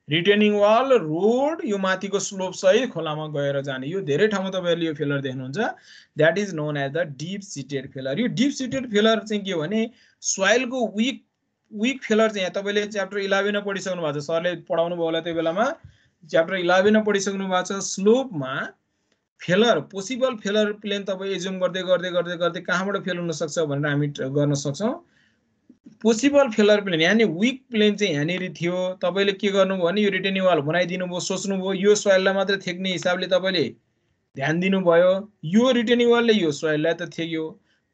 A: रिटेनिङ वाल रोड यो माथिको स्लोप सहित खोलामा गएर जाने। यो धेरै ठाउँमा तपाईँहरूले यो फेलर देख्नुहुन्छ। That is known as the deep seated failure यो डिप सिटेड फेलर चाहिँ के हो भने सोइलको विक विक फेलर चाहिँ यहाँ तपाईँले च्याप्टर इलेभेनमा पढिसक्नु भएको छ। सरले पढाउनु भयो होला त्यो बेलामा। च्याप्टर इलेभेनमा पढिसक्नु भएको छ स्लोपमा फेलर पोसिबल फेलर प्लेन तपाईँ एजुम गर्दै गर्दै गर्दै गर्दै कहाँबाट फेल हुनसक्छ भनेर हामी गर्न सक्छौँ। पोसिबल फेलर प्लेन यहाँनिर विक प्लेन चाहिँ यहाँनिर थियो। तपाईँले के गर्नुभयो भने यो रिटेनिङ वाल बनाइदिनु भयो सोच्नुभयो। यो सोइललाई मात्रै थेक्ने हिसाबले तपाईँले ध्यान दिनुभयो। यो रिटेनिङ वालले यो सोइललाई त थेग्यो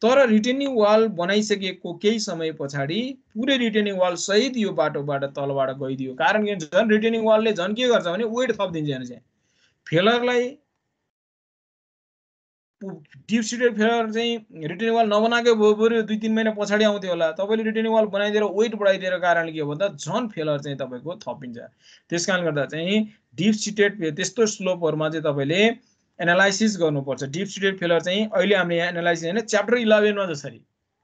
A: तर रिटेनिङ वाल बनाइसकेको केही समय पछाडि पुरै रिटेनिङ वाल सहित यो बाटोबाट तलबाट गइदियो। कारण के झन् रिटेनिङ वालले झन् के गर्छ भने वेट थपिदिन्छ हेर्नु चाहिँ। फेलरलाई डिप फेलर चाहिँ रिटेनिङ वाल नबनाएकै भयो बरु दुई तिन महिना पछाडि आउँथ्यो होला। तपाईँले रिटेनिङ वाल बनाइदिएर वेट बढाइदिएर कारणले के हो भन्दा झन् फेलर चाहिँ तपाईँको थपिन्छ। त्यस कारणले गर्दा चाहिँ डिप सिटेड त्यस्तो स्लोपहरूमा चाहिँ तपाईँले एनालाइसिस गर्नुपर्छ। डिप स्टुडेन्ट फेलर चाहिँ अहिले हामीले यहाँ एनालाइसिस होइन च्याप्टर इलेभेनमा जसरी।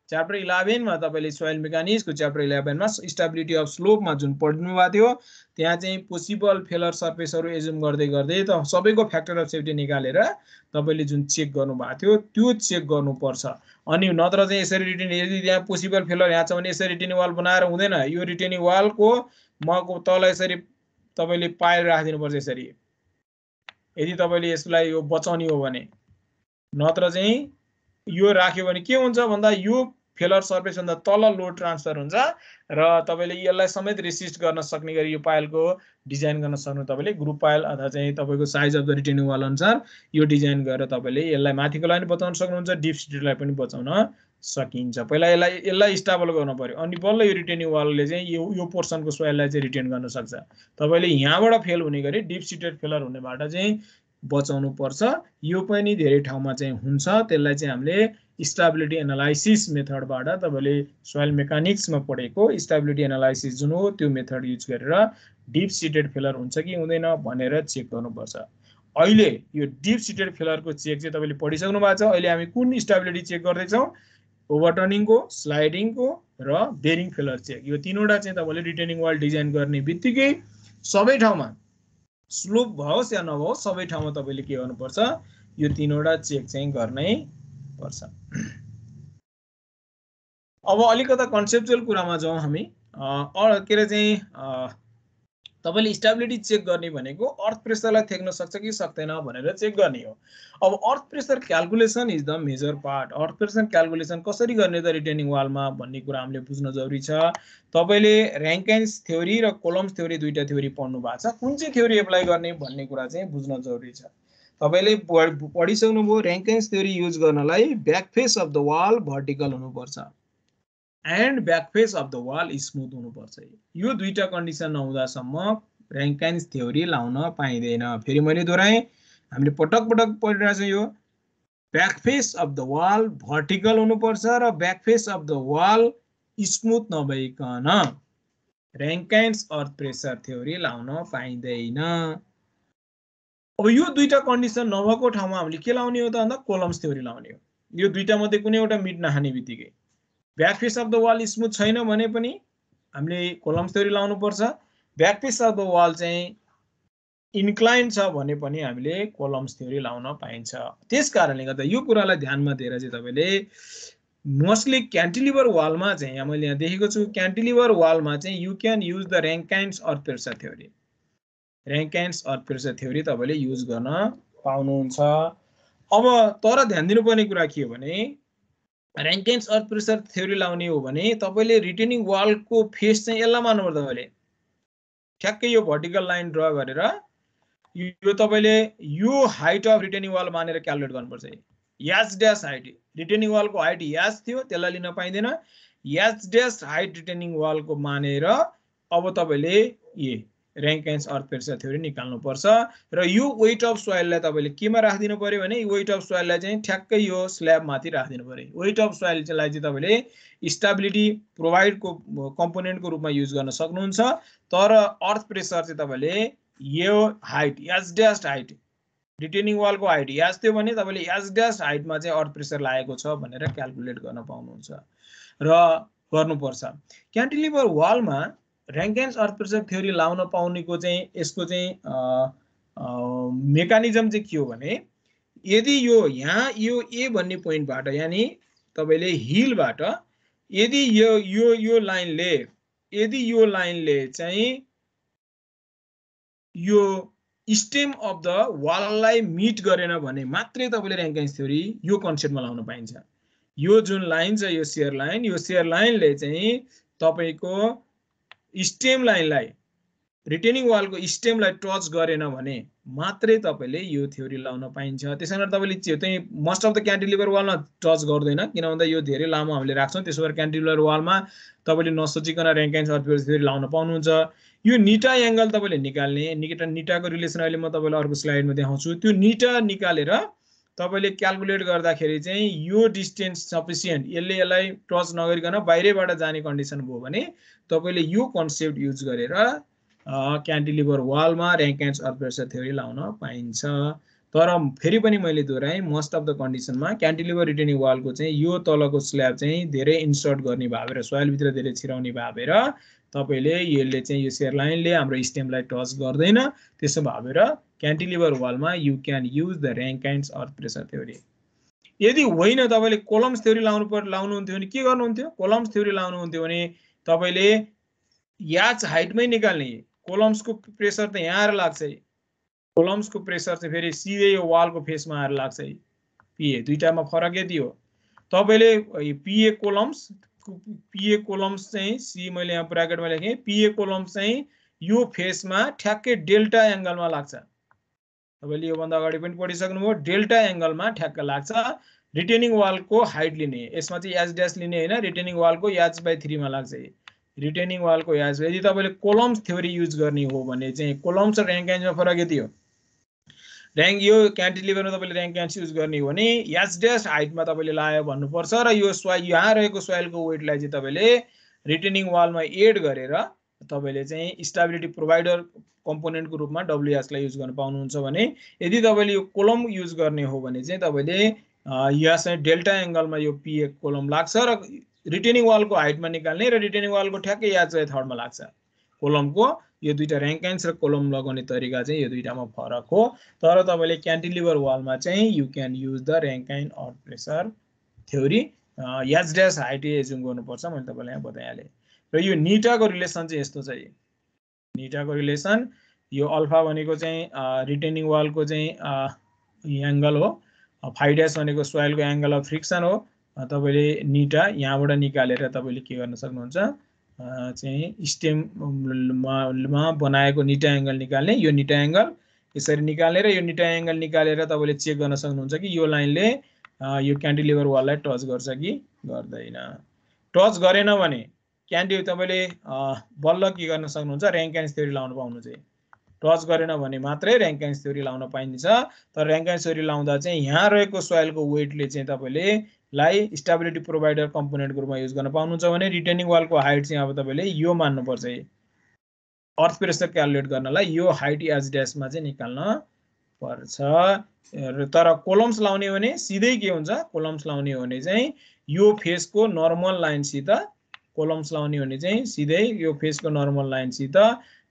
A: च्याप्टर इलेभेनमा तपाईँले सोइल मेकानिक्सको च्याप्टर इलेभेनमा स्टेबिलिटी अफ स्लोपमा जुन पढ्नु भएको थियो त्यहाँ चाहिँ पोसिबल फेलर सर्फेसहरू एजुम गर्दै गर्दै त सबैको फ्याक्टर अफ सेफ्टी निकालेर तपाईँले जुन चेक गर्नुभएको थियो त्यो चेक गर्नुपर्छ। अनि नत्र चाहिँ यसरी रिटेन यदि त्यहाँ पोसिबल फेलर यहाँ छ भने यसरी रिटेनिङ वाल बनाएर हुँदैन। यो रिटेनिङ वालको मको तल यसरी तपाईँले पाएर राखिदिनुपर्छ यसरी। यदि तपाईँले यसलाई यो बचाउने हो भने नत्र चाहिँ यो राख्यो भने के हुन्छ भन्दा यो फेलर सर्फेसभन्दा तल लोड ट्रान्सफर हुन्छ र तपाईँले यसलाई समेत रेसिस्ट गर्न सक्ने गरी यो पाइलको डिजाइन गर्न सक्नु तपाईँले ग्रुप पाइल अथवा चाहिँ तपाईँको size of the retaining wall अनुसार यो डिजाइन गरेर तपाईँले यसलाई माथिको लागि बचाउन सक्नुहुन्छ डिप सिटीलाई पनि बचाउन सकिन्छ। पहिला यसलाई यसलाई स्टाबल गर्नु पऱ्यो अनि बल्ल यो रिटेनिङ वालले चाहिँ यो यो पोर्सनको सोइललाई चाहिँ रिटेन गर्न सक्छ। तपाईँले यहाँबाट फेल हुने गरी डिप सिटेड फेलर हुनेबाट चाहिँ बचाउनु पर्छ। यो पनि धेरै ठाउँमा चाहिँ हुन्छ। त्यसलाई चाहिँ हामीले स्टेबिलिटी एनालाइसिस मेथडबाट तपाईँले सोइल मेकानिक्समा पढेको स्टेबिलिटी एनालाइसिस जुन हो त्यो मेथड युज गरेर डिप सिटेड फेलर हुन्छ कि हुँदैन भनेर चेक गर्नुपर्छ। अहिले यो डिप सिटेड फेलरको चेक चाहिँ तपाईँले पढिसक्नु भएको छ। अहिले हामी कुन स्टेबिलिटी चेक गर्दैछौँ? ओभरटर्निङको स्लाइडिङको र बेरिङ फेलर चेक यो तिनवटा चाहिँ तपाईँले रिटेनिङ वाल डिजाइन गर्ने बित्तिकै सबै ठाउँमा स्लोप भओस् या नभओस् सबै ठाउँमा तपाईँले के गर्नुपर्छ? यो तिनवटा चेक चाहिँ गर्नै पर्छ। अब अलिकता कन्सेप्चुअल कुरामा जाउँ हामी। के अरे चाहिँ तपाईँले स्टेबिलिटी चेक गर्ने भनेको अर्थ प्रेसरलाई थेक्न सक्छ कि सक्दैन भनेर चेक गर्ने हो। अब earth pressure calculation is the major part earth pressure calculation कसरी गर्ने त रिटेनिङ वालमा भन्ने कुरा हामीले बुझ्न जरुरी छ। तपाईँले ऱ्याङ्काइन्स थ्योरी र कोलम्स थ्योरी दुईवटा थ्योरी पढ्नु भएको छ। कुन चाहिँ थ्योरी एप्लाई गर्ने भन्ने कुरा चाहिँ बुझ्न जरुरी छ। तपाईँले पढिसक्नुभयो ऱ्याङ्काइन्स थ्योरी युज गर्नलाई back face of the wall vertical हुनुपर्छ। And back face of the wall smooth हुनुपर्छ। यो दुईवटा कन्डिसन नहुँदासम्म ऱ्याङ्काइन्स थ्योरी लाउन पाइँदैन। फेरि मैले दोहोऱ्याएँ हामीले पटक पटक पढिरहेको यो। Back face of the wall vertical हुनुपर्छ र back face of the wall smooth नभइकन ऱ्याङ्काइन्स अर्थ प्रेसर थ्योरी लाउन पाइँदैन। अब यो दुईवटा कन्डिसन नभएको ठाउँमा हामीले के लाउने हो त भन्दा कोलम्स थ्योरी लाउने हो। यो दुईवटा मध्ये कुनै एउटा मिट नखाने बित्तिकै। Back face of the wall smooth छैन भने पनि हामीले कोलम्स थ्योरी लाउनुपर्छ। Back face of the wall चाहिँ इन्क्लाइन छ भने पनि हामीले कोलम्स थ्योरी लाउन पाइन्छ। त्यस कारणले गर्दा यो कुरालाई ध्यानमा दिएर चाहिँ तपाईँले मोस्टली क्यान्टिलिभर वालमा चाहिँ यहाँ मैले यहाँ देखेको छु क्यान्टिलिभर वालमा चाहिँ you can use the Rankine's earth pressure theory Rankine's earth pressure theory तपाईँले युज गर्न पाउनुहुन्छ। अब तर ध्यान दिनुपर्ने कुरा के हो भने ऱ्याङ्काइन्स अर्थ प्रेसर थ्योरी लाउने हो भने तपाईँले रिटेनिङ वालको फेस चाहिँ यसलाई मान्नुपर्छ तपाईँले। ठ्याक्कै यो भर्टिकल लाइन ड्र गरेर यो तपाईँले यो हाइट अफ रिटेनिङ वाल मानेर क्यालकुलेट गर्नुपर्छ यास ड्यास हाइट रिटेनिङ वालको हाइट यास थियो त्यसलाई लिन पाइँदैन। यास ड्यास हाइट रिटेनिङ वालको मानेर अब तपाईँले ए ऱ्याङ्काइन्स अर्थ प्रेसर थ्योरी निकाल्नुपर्छ। र यो वेट अफ सोइललाई तपाईँले केमा राखिदिनु पऱ्यो भने वेट अफ सोइललाई चाहिँ ठ्याक्कै यो स्ल्याबमाथि राखिदिनु पऱ्यो वेट अफ सोइललाई चाहिँ तपाईँले स्टाबिलिटी प्रोभाइडको कम्पोनेन्टको रूपमा युज गर्न सक्नुहुन्छ। तर अर्थ प्रेसर चाहिँ तपाईँले यो height as dashed height retaining वालको height यास थियो भने तपाईँले यास ड्यास हाइटमा चाहिँ अर्थ प्रेसर लागेको छ भनेर क्यालकुलेट गर्न पाउनुहुन्छ। र गर्नुपर्छ। क्यान्टिलिभर वालमा ऱ्याङ्केन्स अर्थ प्रेसर थ्योरी लाउन पाउनेको चाहिँ यसको चाहिँ मेकानिजम चाहिँ के हो भने यदि यो यहाँ यो ए भन्ने पोइन्टबाट यानि तपाईँले हिलबाट यदि यो यो यो लाइनले यदि यो लाइनले चाहिँ यो स्टेम अफ द वाललाई मिट गरेन भने मात्रै तपाईँले ऱ्याङ्काइन्स थ्योरी यो कन्सेप्टमा लाउन पाइन्छ। यो जुन लाइन छ यो सेयर लाइन यो सेयर लाइनले चाहिँ तपाईँको स्टेम लाइनलाई रिटेनिङ वालको स्टेमलाई टच गरेन भने मात्रै तपाईँले यो थ्योरी लाउन पाइन्छ। त्यसै कारण तपाईँले चाहिँ मोस्ट अफ द क्यान्टिलिभर वालमा टच गर्दैन किन भन्दा यो धेरै लामो हामीले राख्छौँ त्यसो भएर क्यान्टिलिभर वालमा तपाईँले नसोचिकन ऱ्याङ्काइन्स अर्थ थ्योरी लाउन पाउनुहुन्छ। यो निटा एङ्गल तपाईँले निकाल्ने निटा निटाको रिलेसन अहिले म तपाईँलाई अर्को स्लाइडमा देखाउँछु। त्यो निटा निकालेर तपाईँले क्यालकुलेट गर्दाखेरि चाहिँ यो डिस्टेन्स सफिसियन्ट यसले यसलाई टच नगरिकन बाहिरैबाट जाने कन्डिसन भयो भने तपाईँले यो कन्सेप्ट युज गरेर क्यान्टिलिभर वालमा ऱ्याङ्क अर्थ प्रेसर थ्योरी लाउन पाइन्छ। तर फेरि पनि मैले दोहोऱ्याएँ मोस्ट अफ द कन्डिसनमा क्यान्टिलिभर रिटेनिङ वालको चाहिँ यो तलको स्ल्याब चाहिँ धेरै इन्सर्ट गर्ने भएर सोइलभित्र धेरै छिराउने भएर तपाईँले यसले चाहिँ यो सेयर लाइनले हाम्रो स्टेमलाई टच गर्दैन त्यसो भएर cantilever वालमा you can use the Rankine's earth pressure theory यदि होइन तपाईँले कोलम्स थ्योरी लाउनु पर् लाउनुहुन्थ्यो भने के गर्नुहुन्थ्यो? कोलम्स थ्योरी लाउनुहुन्थ्यो भने तपाईँले याच हाइटमै निकाल्ने कोलम्सको प्रेसर त यहाँ आएर लाग्छ कोलम्सको प्रेसर चाहिँ फेरि सिधै यो वालको फेसमा आएर लाग्छ है। पिए दुइटामा फरक यति हो। तपाईँले पिए कोलम्स पिए कोलम्स चाहिँ सी मैले यहाँ ब्राकेटमा लेखेँ। पिए कोलम्स चाहिँ यो फेसमा ठ्याक्कै डेल्टा एङ्गलमा लाग्छ। तपाईँले योभन्दा अगाडि पनि पढिसक्नुभयो डेल्टा एङ्गलमा ठ्याक्क लाग्छ। रिटेनिङ वालको हाइट लिने। यसमा चाहिँ याच ड्यास लिने होइन। रिटेनिङ वालको याच बाई थ्रीमा लाग्छ रिटेनिङ वालको याच यदि तपाईँले कोलम्स थ्योरी युज गर्ने हो भने चाहिँ कोलम्स र ऱ्याङ्क फरक यति हो ऱ्याङ्क यो क्यान्टिलिभरमा तपाईँले ऱ्याङ्क क्यान्स युज गर्ने हो भने यास ड्यास हाइटमा तपाईँले लायो भन्नुपर्छ र यो सोइल यहाँ रहेको सोइलको वेटलाई चाहिँ तपाईँले रिटेनिङ वालमा एड गरेर तपाईँले चाहिँ स्टाबिलिटी प्रोभाइडर कम्पोनेन्टको रूपमा डब्लुएसलाई युज गर्न पाउनुहुन्छ भने यदि तपाईँले यो कोलम युज गर्ने हो भने चाहिँ तपाईँले यहाँ चाहिँ डेल्टा एङ्गलमा यो पिए कोलम लाग्छ र रिटेनिङ वालको हाइटमा निकाल्ने र रिटेनिङ वालको ठ्याक्कै याद चाहिँ थर्डमा लाग्छ। कोलमको यो दुइटा ऱ्याङ्काइन्स र कोलम लगाउने तरिका चाहिँ यो दुइटामा फरक हो। तर तपाईँले क्यान्टिलिभर वालमा चाहिँ you can use the Rankine earth pressure theory H dash height assume गर्नुपर्छ। मैले तपाईँलाई यहाँ बताइहालेँ। र यो निटाको रिलेसन चाहिँ यस्तो छ निटाको रिलेसन यो अल्फा भनेको चाहिँ रिटेनिङ वालको चाहिँ एङ्गल हो। फाइड्यास भनेको सोइलको एङ्गल अफ फ्रिक्सन हो। तपाईँले निटा यहाँबाट निकालेर तपाईँले के गर्न सक्नुहुन्छ? चाहिँ स्टेममा बनाएको निटा एङ्गल निकाल्ने यो निटा एङ्गल यसरी निकालेर यो निटा एङ्गल निकालेर तपाईँले चेक गर्न सक्नुहुन्छ कि यो लाइनले यो क्यान्टिलिभर वाललाई टच गर्छ कि गर्दैन। टच गरेन भने क्यान्डि तपाईँले बल्ल के गर्न सक्नुहुन्छ? ऱ्याङ्क क्यान्स थ्योरी लाउनु पाउनु चाहिँ। टच गरेन भने मात्रै ऱ्याङ्काइन्स थ्योरी लाउन पाइन्छ। तर ऱ्याङ्काइन्स थ्योरी लाउँदा चाहिँ यहाँ रहेको सोइलको वेटले चाहिँ तपाईँले लाई स्टेबिलिटी प्रोभाइडर कम्पोनेन्टको रूपमा युज गर्न पाउनुहुन्छ भने रिटेनिङ वालको हाइट चाहिँ अब तपाईँले यो मान्नुपर्छ अर्थ प्रेसर क्यालकुलेट गर्नलाई यो हाइट एज ड्यासमा चाहिँ निकाल्न पर्छ। तर कोलम्स लाउने हो भने सिधै के हुन्छ? कोलम्स लाउने हो भने चाहिँ यो फेसको नर्मल लाइनसित कोलम्स लाउने हो भने चाहिँ सिधै यो फेसको नर्मल लाइनसित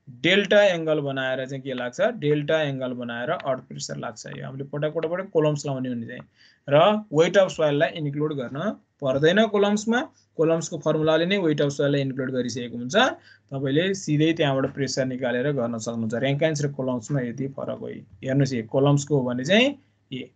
A: डेल्टा एङ्गल बनाएर चाहिँ के लाग्छ? डेल्टा एङ्गल बनाएर अर्थ प्रेसर लाग्छ। यो हामीले पटक पटक पटक कोलम्स लाउने भने चाहिँ। र वेट अफ सोइललाई इन्क्लुड गर्न पर्दैन कोलम्समा कोलम्सको फर्मुलाले नै वेट अफ सोइललाई इन्क्लुड गरिसकेको हुन्छ। तपाईँले सिधै त्यहाँबाट प्रेसर निकालेर गर्न सक्नुहुन्छ। ऱ्याङ्काइन्स र कोलम्समा यति फरक हो। हेर्नुहोस् यो कोलम्सको हो भने चाहिँ ए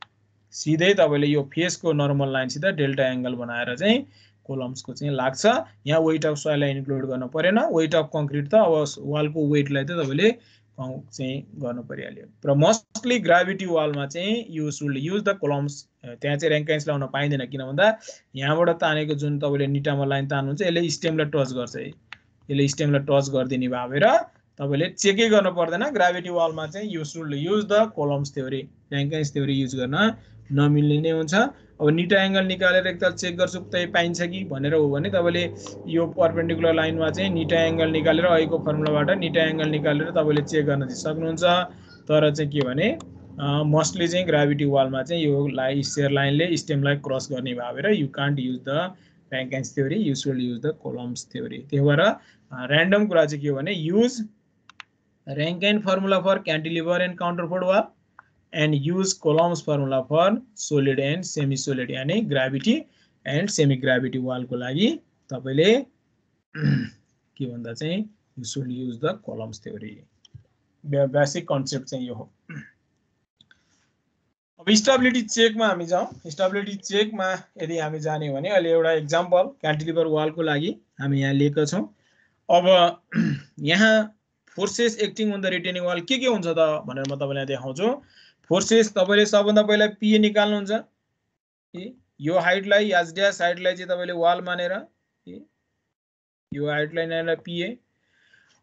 A: सिधै तपाईँले यो फेसको नर्मल लाइनसित डेल्टा एङ्गल बनाएर चाहिँ कोलम्सको चाहिँ लाग्छ। यहाँ वेट अफ सोइललाई इन्क्लुड गर्नु परेन। वेट अफ कङ्क्रिट त अब वालको वेटलाई त तपाईँले चाहिँ गर्नु परिहाल्यो। र मोस्टली ग्राभिटी वालमा चाहिँ use should use the Coulomb's त्यहाँ चाहिँ ऱ्याङ्काइन्स लाउन पाइँदैन किन भन्दा यहाँबाट तानेको जुन तपाईँले निटामा लाइन तान्नुहुन्छ यसले स्टेमलाई टच गर्छ है। यसले स्टेमलाई टच गरिदिने भएर तपाईँले चेकै गर्नु पर्दैन। ग्राभिटी वालमा चाहिँ use should use the Coulomb's theory Rankine's theory use गर्न नमिल्ने नै हुन्छ। अब निटा एङ्गल निकालेर एकताल चेक गर्छु त पाइन्छ कि भनेर हो भने तपाईँले यो पर्पेन्डिकुलर लाइनमा चाहिँ निटा एङ्गल निकालेर अहिलेको फर्मुलाबाट निटा एङ्गल निकालेर तपाईँले चेक गर्न चाहिँ सक्नुहुन्छ। तर चाहिँ के भने मोस्टली चाहिँ ग्राभिटी वालमा चाहिँ यो लाइ स्टेयर लाइनले स्टेमलाई क्रस गर्ने भएर you can't use the Rankine's theory you should use the Coulomb's theory त्यही भएर ऱ्यान्डम कुरा चाहिँ के हो भने use Rankine formula for cantilever and counterfort wall and use Coulomb's formula for solid and semi solid यानी ग्राभिटी एन्ड सेमी ग्राभिटी वालको लागि तपाईँले के भन्दा चाहिँ you should use the Coulomb's theory basic concept चाहिँ यो हो। अब स्टेबिलिटी चेकमा हामी जाउँ। स्टेबिलिटी चेकमा यदि हामी जाने भने अहिले एउटा इक्जाम्पल क्यान्टिलिभर वालको लागि हामी यहाँ लिएका छौँ। अब यहाँ forces acting on the retaining wall के के हुन्छ त भनेर म तपाईँलाई देखाउँछु। फोर्सेस तपाईँले सबभन्दा पहिला पिए निकाल्नुहुन्छ यो हाइटलाई याज ड्यास हाइटलाई चाहिँ तपाईँले वाल मानेर यो हाइटलाई नानेर पिए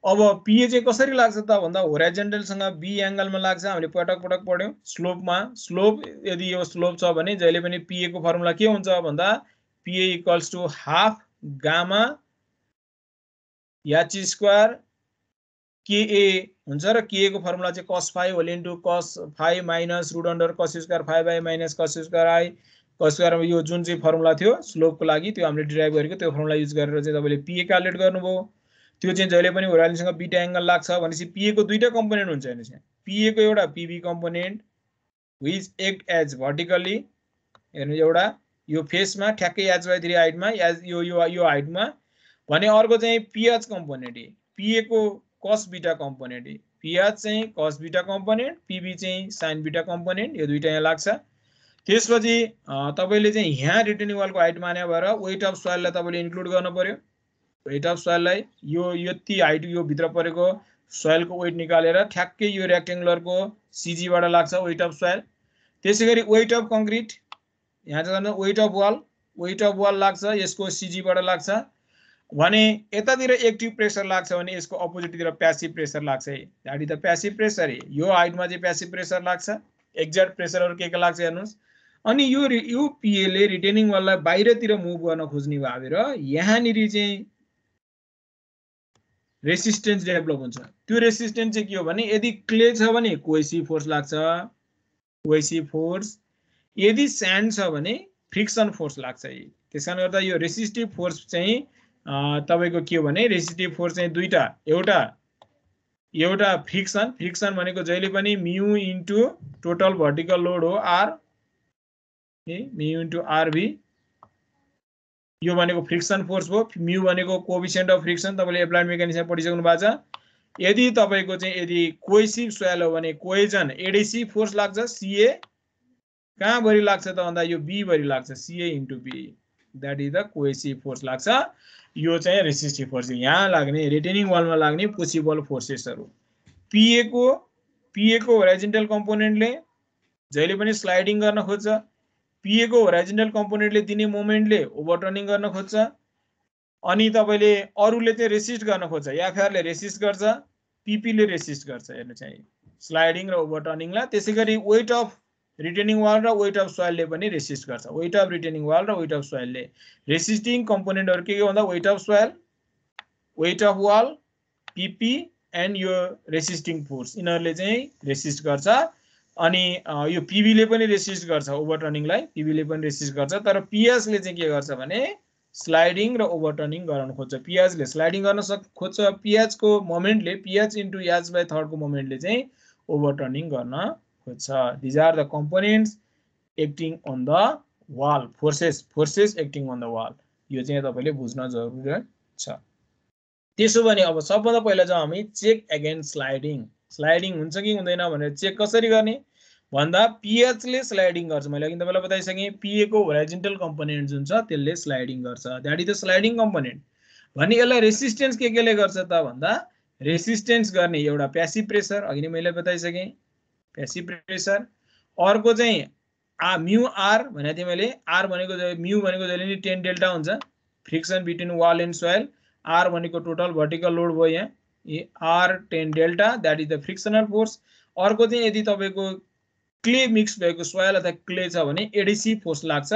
A: अब पिए चाहिँ कसरी लाग्छ त भन्दा होराइजेन्टलसँग बी एङ्गलमा लाग्छ हामीले पटक पटक पढ्यौँ। स्लोपमा स्लोप यदि यो स्लोप छ भने जहिले पनि पिएको फर्मुला के हुन्छ भन्दा PA equals to half gamma याची स्क्वायर केए हुन्छ र केएको फर्मुला चाहिँ cos five whole into cos five minus root under cos square five I minus cos square I cos square यो जुन चाहिँ फर्मुला थियो स्लोपको लागि त्यो हामीले डिराइभ गरेको त्यो फर्मुला युज गरेर चाहिँ तपाईँले पिए क्यालकुलेट गर्नुभयो। त्यो चाहिँ जहिले पनि होरालिनसँग बिटा एङ्गल लाग्छ भनेपछि पिएको दुईवटा कम्पोनेन्ट हुन्छ हेर्नुहोस् यहाँ। पिएको एउटा PV component which act as vertically हेर्नु एउटा यो फेसमा ठ्याक्कै एच बाई थ्री हाइटमा एज यो यो हाइटमा भने अर्को चाहिँ पिएच कम्पोनेन्ट पिएको कस बिटा कम्पोनेन्ट पिएच चाहिँ कस बिटा कम्पोनेन्ट पिबी चाहिँ साइन बिटा कम्पोनेन्ट यो दुइटा यहाँ लाग्छ। त्यसपछि तपाईँले चाहिँ यहाँ रिटर्निङ वालको हाइट माने भएर वेट अफ सोइललाई तपाईँले इन्क्लुड गर्नु पऱ्यो वेट अफ सोइललाई यो यति हाइट यो भित्र परेको सोइलको वेट निकालेर ठ्याक्कै यो रेक्टेङ्गुलरको सिजीबाट लाग्छ वेट अफ सोइल त्यसै गरी वेट अफ कङ्क्रिट यहाँ चाहिँ weight of wall weight of wall लाग्छ यसको सिजीबाट लाग्छ। भने यतातिर एक्टिभ प्रेसर लाग्छ भने यसको अपोजिटतिर प्यासिभ प्रेसर लाग्छ। है त प्यासिभ प्रेसर यो हाइटमा चाहिँ प्यासिभ प्रेसर लाग्छ। एक्ज्याक्ट प्रेसरहरू के के लाग्छ हेर्नुहोस्। अनि यो यो पिएले रिटेनिङ वाललाई बाहिरतिर मुभ गर्न खोज्ने भएर यहाँनिर चाहिँ रेसिस्टेन्स डेभलप हुन्छ। त्यो रेसिस्टेन्स चाहिँ के हो भने यदि क्ले छ भने कोइसी फोर्स लाग्छ। कोइसी फोर्स यदि स्यान्ड छ भने फ्रिक्सन फोर्स लाग्छ है। त्यस कारणले गर्दा यो रेसिस्टिभ फोर्स चाहिँ तपाईँको के हो भने रेसिटिभ फोर्स चाहिँ दुईवटा एउटा एउटा फ्रिक्सन फ्रिक्सन भनेको जहिले पनि mu into total vertical load हो आर ए म्यु इन्टु आरभी यो भनेको फ्रिक्सन फोर्स हो म्यु भनेको कोभिसेन्ट अफ फ्रिक्सन तपाईँले एप्लाइड मेकानिक्समा पढिसक्नु भएको छ। यदि तपाईँको चाहिँ यदि कोइसिभ सोयल हो भने कोइजन एडिसी फोर्स लाग्छ सिए कहाँभरि लाग्छ त भन्दा यो बीभरि लाग्छ CA into B. That is the cohesive force लाग्छ। यो चाहिँ रेसिस्टिभ फोर्स यहाँ लाग्ने रिटेनिङ वालमा लाग्ने पोसिबल फोर्सेसहरू पिएको पिएको होराइजेन्टल कम्पोनेन्टले जहिले पनि स्लाइडिङ गर्न खोज्छ पिएको होराइजेन्टल कम्पोनेन्टले दिने मोमेन्टले ओभरटर्निङ गर्न खोज्छ अनि तपाईँले अरूले चाहिँ रेसिस्ट गर्न खोज्छ याफेयरले रेसिस्ट गर्छ पिपीले रेसिस्ट गर्छ हेर्नु चाहिँ। स्लाइडिङ र ओभरटर्निङलाई त्यसै गरी वेट अफ रिटेनिङ वाल र वेट अफ सोइलले पनि रेसिस्ट गर्छ। वेट अफ रिटेनिङ वाल र वेट अफ सोइलले रेसिस्टिङ कम्पोनेन्टहरू के के भन्दा weight of soil weight of wall PP and यो रेसिस्टिङ फोर्स यिनीहरूले चाहिँ रेसिस्ट गर्छ। अनि यो पिबीले पनि रेसिस्ट गर्छ ओभरटर्निङलाई पिबीले पनि रेसिस्ट गर्छ। तर पिएचले चाहिँ के गर्छ भने स्लाइडिङ र ओभरटर्निङ गराउन खोज्छ। पिएचले स्लाइडिङ गर्न सक् खोज्छ। पिएचको मोमेन्टले पिएच इन्टु एच बाई थर्डको मोमेन्टले चाहिँ ओभरटर्निङ गर्न खोज्छ these are the components acting on the wall forces forces acting on the wall यो चाहिँ तपाईँले बुझ्न जरुरी छ। त्यसो भने अब सबभन्दा पहिला चाहिँ हामी चेक एगेन्स्ट स्लाइडिङ स्लाइडिङ हुन्छ कि हुँदैन भनेर चेक कसरी गर्ने? भन्दा पिएचले स्लाइडिङ गर्छ। मैले अघि तपाईँलाई बताइसकेँ पिएको होराइजेन्टल कम्पोनेन्ट जुन छ त्यसले स्लाइडिङ गर्छ। That is the sliding component भने यसलाई रेसिस्टेन्स के केले गर्छ त भन्दा रेसिस्टेन्स गर्ने एउटा प्यासिभ प्रेसर अघि नै मैले बताइसकेँ। प्यासिभ प्रेसर अर्को चाहिँ आ म्यु आर भनेको थिएँ मैले। आर भनेको म्यु भनेको जहिले नि टेन डेल्टा हुन्छ। Friction between wall and soil R भनेको टोटल भर्टिकल लोड भयो यहाँ। R tan delta that is the frictional force अर्को चाहिँ यदि तपाईँको क्ले मिक्स भएको सोयल अथवा क्ले छ भने एडिसी फोर्स लाग्छ।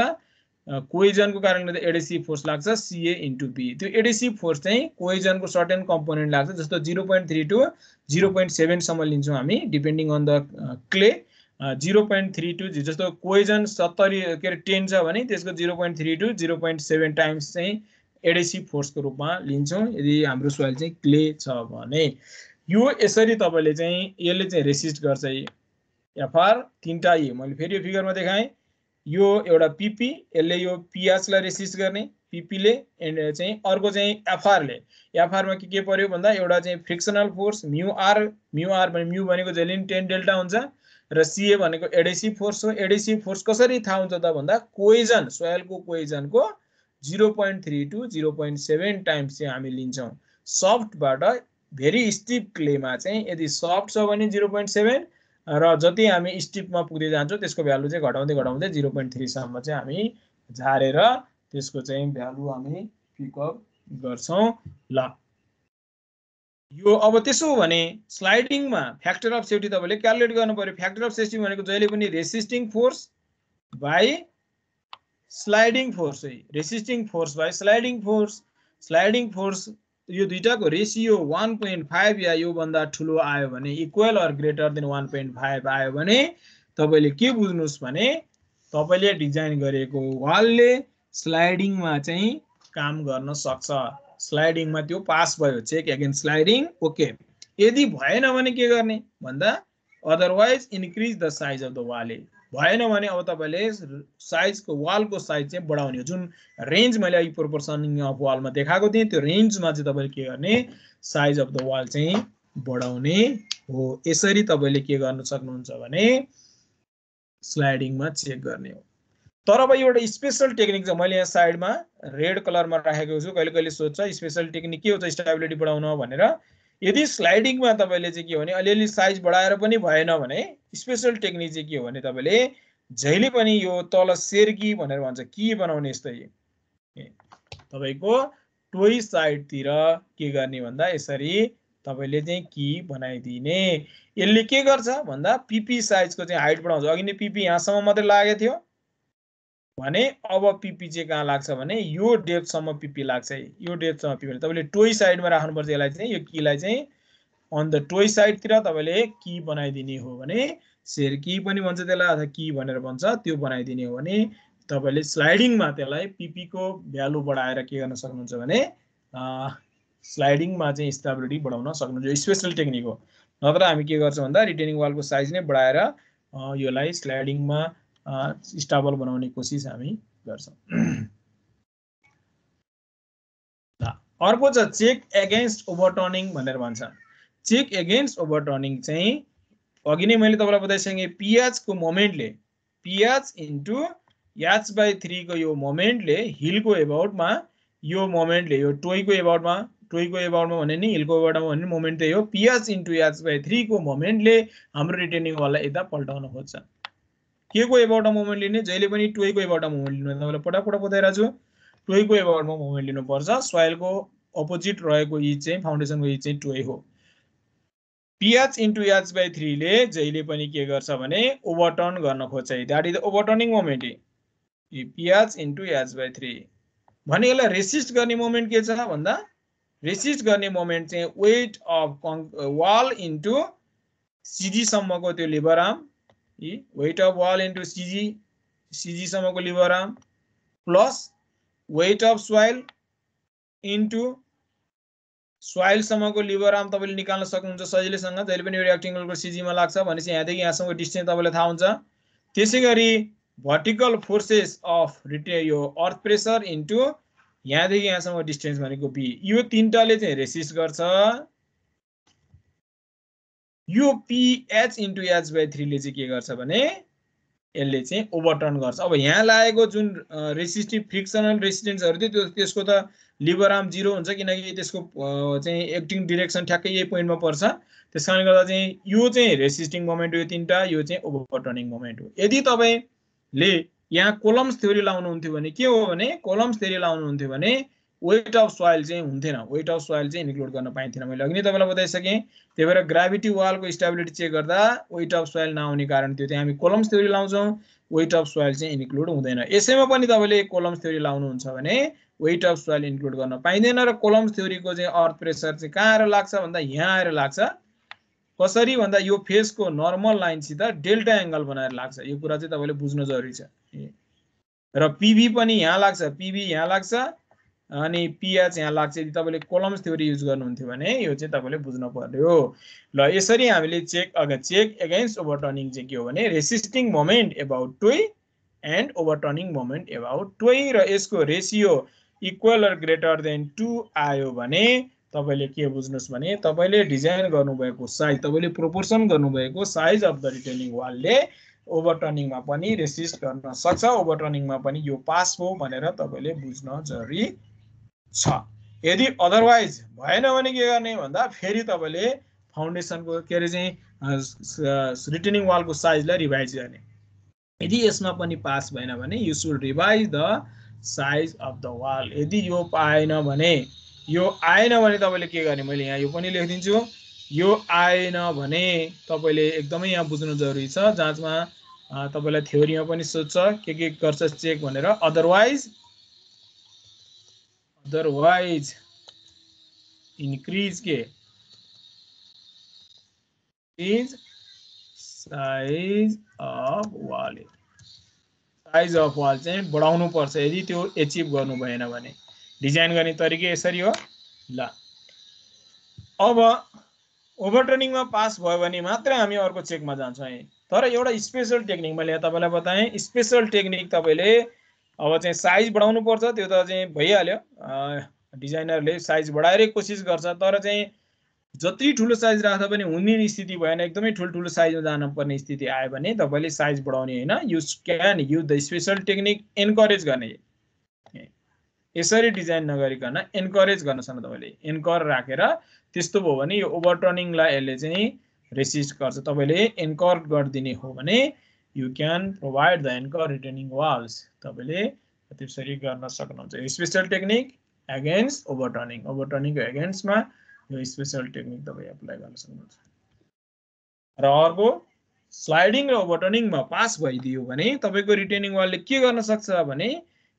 A: कोइजनको कारणले त एडिसी फोर्स लाग्छ सिए इन्टु बी त्यो एडिसी फोर्स चाहिँ कोइजनको सर्टेन कम्पोनेन्ट लाग्छ जस्तो zero point three two zero point सेभेनसम्म लिन्छौँ हामी depending on the clay zero point three two जस्तो कोइजन सत्तरी के अरे टेन छ भने त्यसको zero point three two zero point seven times चाहिँ एडिसी फोर्सको रूपमा लिन्छौँ यदि हाम्रो सोइल चाहिँ क्ले छ भने। यो यसरी तपाईँले चाहिँ यसले चाहिँ रेसिस्ट गर्छ एफआर तिनवटा यी मैले फेरि यो फिगरमा देखाएँ। यो एउटा पिपी यसले यो पिएचलाई रेसिस्ट गर्ने पिपीले एन्ड चाहिँ अर्को चाहिँ एफआरले एफआरमा के के पर्यो भन्दा एउटा चाहिँ फ्रिक्सनल फोर्स म्युआर म्युआर भने म्यु भनेको जहिले पनि टेन डेल्टा हुन्छ र सिए भनेको एडेसिभ फोर्स हो। एडेसिभ फोर्स कसरी थाहा हुन्छ त भन्दा कोइजन सोयलको कोइजनको zero point three two zero point seven times चाहिँ हामी लिन्छौँ। सफ्टबाट भेरी स्टिप क्लेमा चाहिँ यदि सफ्ट छ भने जिरो पोइन्ट सेभेन र जति हामी स्टिपमा पुग्दै जान्छौँ त्यसको भ्यालु चाहिँ घटाउँदै घटाउँदै जिरो पोइन्ट थ्रीसम्म चाहिँ हामी झारेर त्यसको चाहिँ भ्यालु हामी पिकअप गर्छौँ। ल। यो अब त्यसो हो भने स्लाइडिङमा फ्याक्टर अफ सेफ्टी तपाईँले क्यालकुलेट गर्नु पऱ्यो फ्याक्टर अफ सेफ्टी भनेको जहिले पनि resisting force by sliding force है। Resisting force by sliding force. Sliding force यो दुइटाको रेसियो वान पोइन्ट फाइभ या योभन्दा ठुलो आयो भने equal or greater than one point five आयो भने तपाईँले के बुझ्नुहोस् भने तपाईँले डिजाइन गरेको वालले स्लाइडिङमा चाहिँ काम गर्न सक्छ। स्लाइडिङमा त्यो पास भयो चेक एगेन्स्ट स्लाइडिङ ओके यदि भएन भने के गर्ने? भन्दा otherwise increase the size of the वाले भएन भने अब तपाईँले साइजको वालको साइज चाहिँ बढाउने हो। जुन रेन्ज मैले अघि प्रोपोर्सनिङ अफ वालमा देखाएको थिएँ त्यो रेन्जमा चाहिँ तपाईँले के गर्ने? साइज अफ द वाल चाहिँ बढाउने हो। यसरी तपाईँले के गर्न सक्नुहुन्छ भने स्लाइडिङमा चेक गर्ने हो। तर अब एउटा स्पेसल टेक्निक छ। मैले यहाँ साइडमा रेड कलरमा राखेको छु। कहिले कहिले सोध्छ स्पेसल टेक्निक के हुन्छ स्टेबिलिटी बढाउन भनेर यदि स्लाइडिङमा तपाईँले चाहिँ के भने अलिअलि साइज बढाएर पनि भएन भने स्पेसल टेक्निक चाहिँ के हो भने तपाईँले जहिले पनि यो तल सेर्की भनेर भन्छ कि बनाउने यस्तै तपाईँको टोइ साइडतिर के गर्ने भन्दा यसरी तपाईँले चाहिँ कि बनाइदिने। यसले के गर्छ भन्दा पिपी साइजको चाहिँ हाइट बढाउँछ। अघि नै पिपी यहाँसम्म मात्रै लागेको थियो। भने अब पिपी चाहिँ कहाँ लाग्छ भने यो डेप्थसम्म पिपी लाग्छ यो डेप्थसम्म पिपी तपाईँले टोइ साइडमा राख्नुपर्छ यसलाई चाहिँ यो किलाई चाहिँ अन द टोइ साइडतिर तपाईँले कि बनाइदिने हो भने सेयर कि पनि भन्छ त्यसलाई अथवा कि भनेर भन्छ त्यो बनाइदिने हो भने तपाईँले स्लाइडिङमा त्यसलाई पिपीको भ्यालु बढाएर के गर्न सक्नुहुन्छ भने स्लाइडिङमा चाहिँ स्टेबिलिटी बढाउन सक्नुहुन्छ। स्पेसल टेक्निक हो। नत्र हामी के गर्छौँ भन्दा रिटेनिङ वालको साइज नै बढाएर योलाई स्लाइडिङमा स्टाबल बनाउने कोसिस हामी गर्छौँ। अर्को छ चेक एगेन्स्ट ओभरटर्निङ भनेर भन्छ। चेक एगेन्स्ट ओभरटर्निङ चाहिँ अघि नै मैले तपाईँलाई बताइसकेँ पिएचको मोमेन्टले पिएच इन्टु याच बाई थ्रीको यो मोमेन्टले हिलको एबाउटमा यो मोमेन्टले यो टोइको एबाउटमा टोइको एबाउटमा भने नि हिलको एबाउटमा भने मोमेन्ट त्यही हो। पिएच इन्टु याच बाई थ्रीको मोमेन्टले हाम्रो रिटेनिङ वाललाई यता पल्टाउन खोज्छ। के को एबाउटमा मोमेन्ट लिने? जहिले पनि टोइको एबाउटमा मोमेन्ट लिनु तपाईँलाई पटापट बताइरहेको छु। टोइको एबाउटमा मोमेन्ट लिनुपर्छ। सोइलको अपोजिट रहेको इज चाहिँ फाउन्डेसनको इज चाहिँ टोय हो। पिएच इन्टु एच बाई थ्रीले जहिले पनि के गर्छ भने ओभरटर्न गर्न खोज्छ। That is overturning moment PH into H by three भने यसलाई रेसिस्ट गर्ने मोमेन्ट के छ भन्दा? रेसिस्ट गर्ने मोमेन्ट चाहिँ वेट अफ वाल इन्टु सिजीसम्मको त्यो lever arm weight of wall into CG सिजीसम्मको lever arm plus weight of soil into सोइलसम्मको lever arm तपाईँले निकाल्न सक्नुहुन्छ सजिलैसँग। जहिले पनि रेक्टेङ्गलको सिजीमा लाग्छ भनेपछि यहाँदेखि यहाँसम्म डिस्टेन्स तपाईँलाई थाहा हुन्छ। त्यसै गरी भर्टिकल फोर्सेस अफ रिटे यो अर्थ प्रेसर इन्टु यहाँदेखि यहाँसम्म डिस्टेन्स भनेको बी यो तिनवटाले चाहिँ रेसिस्ट गर्छ। यो पिएच इन्टु एच बाई थ्रीले चाहिँ के गर्छ भने यसले चाहिँ ओभरटर्न गर्छ। अब यहाँ लागेको जुन रेसिस्टिभ फ्रिक्सनल रेसिस्टेन्सहरू थियो त्यो त्यसको त लिभर आर्म जिरो हुन्छ किनकि त्यसको चाहिँ एक्टिङ डिरेक्सन ठ्याक्कै यही पोइन्टमा पर्छ। त्यस कारणले गर्दा चाहिँ यो चाहिँ रेसिस्टिङ मोमेन्ट हो यो तिनवटा यो चाहिँ ओभरटर्निङ मोमेन्ट हो। यदि तपाईँले यहाँ कोलम्स थ्योरी लाउनुहुन्थ्यो भने के हो भने कोलम्स थ्योरी लाउनुहुन्थ्यो भने वेट अफ सोइल चाहिँ हुन्थेन। वेट अफ सोइल चाहिँ इन्क्लुड गर्न पाइन्थेन। मैले अघि नै तपाईँलाई बताइसकेँ। त्यही भएर ग्राभिटी वालको स्टेबिलिटी चेक गर्दा वेट अफ सोइल नआउने कारण त्यो चाहिँ हामी कोलम्स थ्योरी लाउँछौँ। वेट अफ सोइल चाहिँ इन्क्लुड हुँदैन। यसैमा पनि तपाईँले कोलम्स थ्योरी लाउनुहुन्छ भने वेट अफ सोइल इन्क्लुड गर्न पाइँदैन र कोलम्स थ्योरीको चाहिँ अर्थ प्रेसर चाहिँ कहाँ आएर लाग्छ भन्दा यहाँ आएर लाग्छ। कसरी? भन्दा यो फेसको नर्मल लाइनसित डेल्टा एङ्गल बनाएर लाग्छ। यो कुरा चाहिँ तपाईँले बुझ्न जरुरी छ। र पिभी पनि यहाँ लाग्छ। पिभी यहाँ लाग्छ। अनि पिएच यहाँ लाग्छ यदि तपाईँले कोलम्स थ्योरी युज गर्नुहुन्थ्यो भने यो चाहिँ तपाईँले बुझ्नु पर्यो। ल यसरी हामीले चेक अगर चेक एगेन्स्ट ओभरटर्निङ चाहिँ के हो भने resisting moment about toe and overturning moment about toe र यसको रेसियो इक्वल र ग्रेटर देन टु आयो भने तपाईँले के बुझ्नुहोस् भने तपाईँले डिजाइन गर्नुभएको साइज तपाईँले प्रोपोर्सन गर्नुभएको साइज अफ द रिटर्निङ वालले ओभरटर्निङमा पनि रेसिस्ट गर्न सक्छ ओभरटर्निङमा पनि यो पास हो भनेर तपाईँले बुझ्न जरुरी छ। यदि अदरवाइज भएन भने के गर्ने? भन्दा फेरि तपाईँले फाउन्डेसनको के अरे चाहिँ रिटर्निङ वालको साइजलाई रिभाइज गर्ने। यदि यसमा पनि पास भएन भने you should revise the size of the wall यदि यो पाएन भने यो आएन भने तपाईँले के गर्ने? मैले यहाँ यो पनि लेखिदिन्छु। यो आएन भने तपाईँले एकदमै यहाँ बुझ्नु जरुरी छ। जाँचमा तपाईँलाई थ्योरीमा पनि सोध्छ के के गर्छ चेक भनेर। अदरवाइज otherwise increase के is size of wall size of wall चाहिँ बढाउनु पर्छ यदि त्यो एचिभ डिज़ाइन गर्ने तरिका यसरी हो। ल। अब पास मात्रै हामी अर्को चेकमा जान्छौँ है। तर एउटा स्पेसल टेक्निक मैले तपाईँलाई बताएँ। स्पेसल टेक्निक तपाईँले अब चाहिँ साइज बढाउनु पर्छ त्यो त चाहिँ भइहाल्यो। डिजाइनरले साइज बढाएरै कोसिस गर्छ तर चाहिँ जति ठुलो साइज राख्दा पनि हुने स्थिति भएन एकदमै ठुल्ठुलो साइजमा जानुपर्ने स्थिति आयो भने तपाईँले साइज बढाउने होइन use can use the special technique anchorage गर्ने। यसरी डिजाइन नगरिकन एन्करेज गर्न सक्नु तपाईँले। एन्कर राखेर त्यस्तो भयो भने यो ओभरटर्निङलाई यसले चाहिँ रेसिस्ट गर्छ। तपाईँले एन्कर गरिदिने हो भने you can provide the anchor retaining walls तपाईँले त्यसरी गर्न सक्नुहुन्छ। स्पेसल टेक्निक एगेन्स्ट ओभरटर्निङ ओभरटर्निङको एगेन्स्टमा यो स्पेसल टेक्निक तपाईँ एप्लाई गर्न सक्नुहुन्छ। र अर्को स्लाइडिङ र ओभरटर्निङमा पास भइदियो भने तपाईँको रिटर्निङ वालले के गर्न सक्छ भने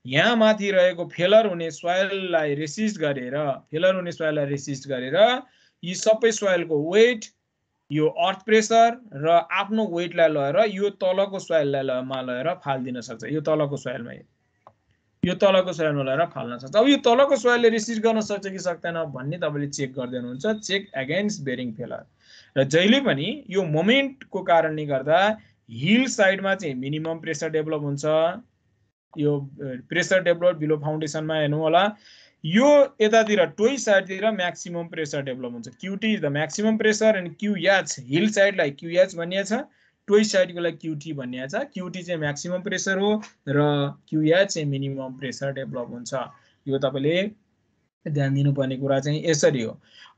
A: यहाँ माथि रहेको फेलर हुने सोइललाई रेसिस्ट गरेर फेलर हुने सोइललाई रेसिस्ट गरेर यी सबै सोइलको वेट यो अर्थ प्रेसर र आफ्नो वेटलाई लगेर यो तलको सोइललाई मा लगेर फालिदिन सक्छ। यो तलको सोइलमा यो। तलको सोइलमा लगेर फाल्न सक्छ। अब यो तलको सोइलले रिसिभ गर्न सक्छ कि सक्दैन भन्ने तपाईँले चेक गर्दै हुनुहुन्छ। चेक एगेन्स्ट बेरिङ फेलर र जहिले पनि यो मोमेन्टको कारणले गर्दा हिल साइडमा चाहिँ मिनिमम प्रेसर डेभलप हुन्छ। यो प्रेसर डेभलप बिलो फाउन्डेसनमा हेर्नु होला यो यतातिर टोइ साइडतिर म्याक्सिमम प्रेसर डेभलप हुन्छ। QT is the maximum pressure and QH heel साइडलाई QH छ टोइ साइडको लागि क्युटी भनिएको छ क्युटी चाहिँ म्याक्सिमम प्रेसर हो र क्युएच चाहिँ मिनिमम प्रेसर डेभलप हुन्छ। यो तपाईँले ध्यान दिनुपर्ने कुरा चाहिँ यसरी हो।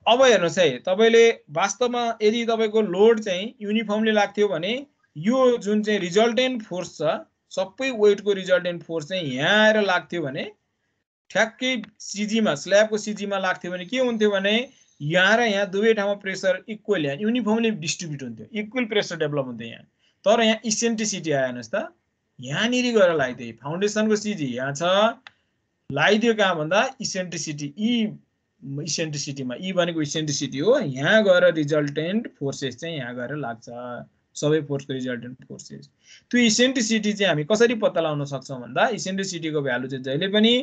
A: अब हेर्नुहोस् है तपाईँले वास्तवमा यदि तपाईँको लोड चाहिँ युनिफर्मली लाग्थ्यो भने यो जुन चाहिँ रिजल्टेन्ट फोर्स छ सबै वेटको रिजल्टेन्ट फोर्स चाहिँ यहाँ आएर लाग्थ्यो भने ठ्याक्कै सिजीमा स्ल्याबको सिजीमा लाग्थ्यो भने के हुन्थ्यो भने यहाँ र यहाँ दुवै ठाउँमा प्रेसर इक्वल यहाँ। युनिफर्मली डिस्ट्रिब्युट हुन्थ्यो। इक्वल प्रेसर डेभलप हुन्थ्यो यहाँ। तर यहाँ इसेन्ट्रिसिटी आयो हेर्नुहोस् त। यहाँनिर गएर लगाइदियो फाउन्डेसनको सिजी यहाँ छ। लगाइदियो कहाँ भन्दा? इसेन्ट्रिसिटी इ इसेन्ट्रिसिटीमा इ भनेको इसेन्ट्रिसिटी हो। यहाँ गएर रिजल्टेन्ट फोर्सेस चाहिँ यहाँ गएर लाग्छ। सबै फोर्सको रिजल्टेन्ट फोर्सेस त्यो इसेन्ट्रिसिटी चाहिँ हामी कसरी पत्ता लगाउन सक्छौँ भन्दा? इसेन्ट्रिसिटीको भ्यालु चाहिँ जहिले पनि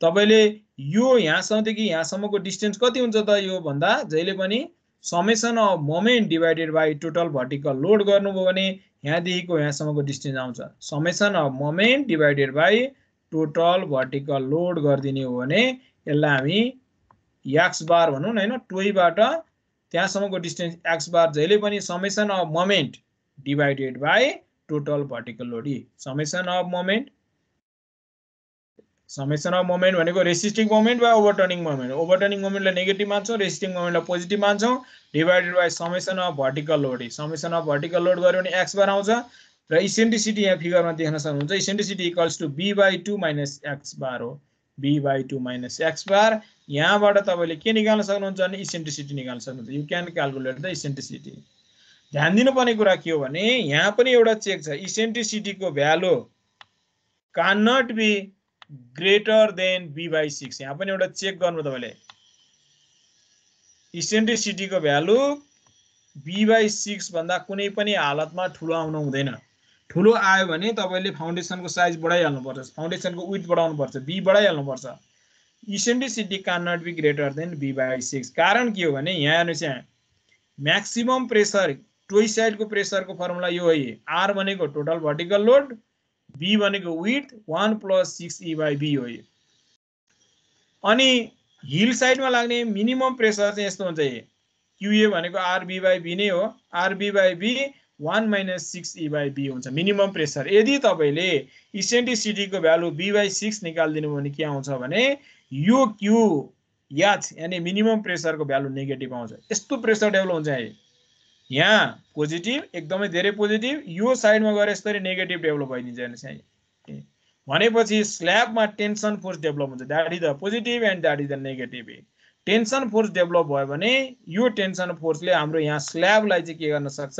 A: तपाईँले यो यहाँसम्मदेखि यहाँसम्मको डिस्टेन्स कति हुन्छ त यो भन्दा जहिले पनि summation of moment divided by total vertical load गर्नुभयो भने यहाँदेखिको यहाँसम्मको डिस्टेन्स आउँछ। Summation of moment divided by total vertical load गरिदिने हो भने यसलाई हामी एक्स बार भनौँ न होइन? टोइबाट त्यहाँसम्मको डिस्टेन्स एक्स बार जहिले पनि summation of moment divided by total vertical load. E summation of moment summation of moment भनेको रेसिस्टिङ मोमेन्ट वा ओभरटर्निङ मोमेन्ट ओभरटर्निङ मोमेन्टलाई नेगेटिभ मान्छौँ रेसिस्टिङ मोमेन्टलाई पोजिटिभ मान्छौँ divided by summation of vertical load summation of vertical load गऱ्यो भने x बार आउँछ र इसेन्ट्रिसिटी यहाँ फिगरमा देख्न सक्नुहुन्छ eccentricity equals to B by two minus X bar हो B by two minus X bar यहाँबाट तपाईँले के निकाल्न सक्नुहुन्छ भने इसेन्ट्रिसिटी निकाल्न सक्नुहुन्छ you can calculate the eccentricity ध्यान दिनुपर्ने कुरा के हो भने यहाँ पनि एउटा चेक छ इसेन्ट्रिसिटीको value can not be greater than B by six यहाँ पनि एउटा चेक गर्नु तपाईँले. इसेन्ट्रिसिटीको भ्यालु बी बाई सिक्स भन्दा कुनै पनि हालतमा ठुलो आउनु हुँदैन। ठुलो आयो भने तपाईँले फाउन्डेसनको साइज बढाइहाल्नुपर्छ। फाउन्डेसनको विथ बढाउनुपर्छ। B बढाइहाल्नुपर्छ। Eccentricity can not be greater than B by six कारण के हो भने यहाँ हेर्नुहोस् यहाँ। म्याक्सिमम प्रेसर टोइ साइडको प्रेसरको फर्मुला यो हो। आर भनेको टोटल भर्टिकल लोड बी भनेको with one plus six E by B हो यो। अनि हिल साइडमा लाग्ने मिनिमम प्रेसर चाहिँ यस्तो हुन्छ क्युए भनेको आरबी बाई बी नै हो। RB by B one minus six E by B हुन्छ मिनिमम प्रेसर यदि तपाईँले इसेन्ट्रिसिटीको भ्यालु बी बाई सिक्स निकालिदिनु भने के आउँछ भने यो क्यु याच यानि मिनिमम प्रेसरको भ्यालु नेगेटिभ आउँछ। यस्तो प्रेसर डेभलप हुन्छ यहाँ। यहाँ पोजिटिभ एकदमै धेरै पोजिटिभ यो साइडमा गएर यसरी नेगेटिभ डेभलप भइदिन्छ हेर्नुहोस् यहाँ भनेपछि स्ल्याबमा टेन्सन फोर्स डेभलप हुन्छ। That is the positive and that is the negative tension force develop भयो भने यो टेन्सन फोर्सले हाम्रो यहाँ स्ल्याबलाई चाहिँ के गर्न सक्छ?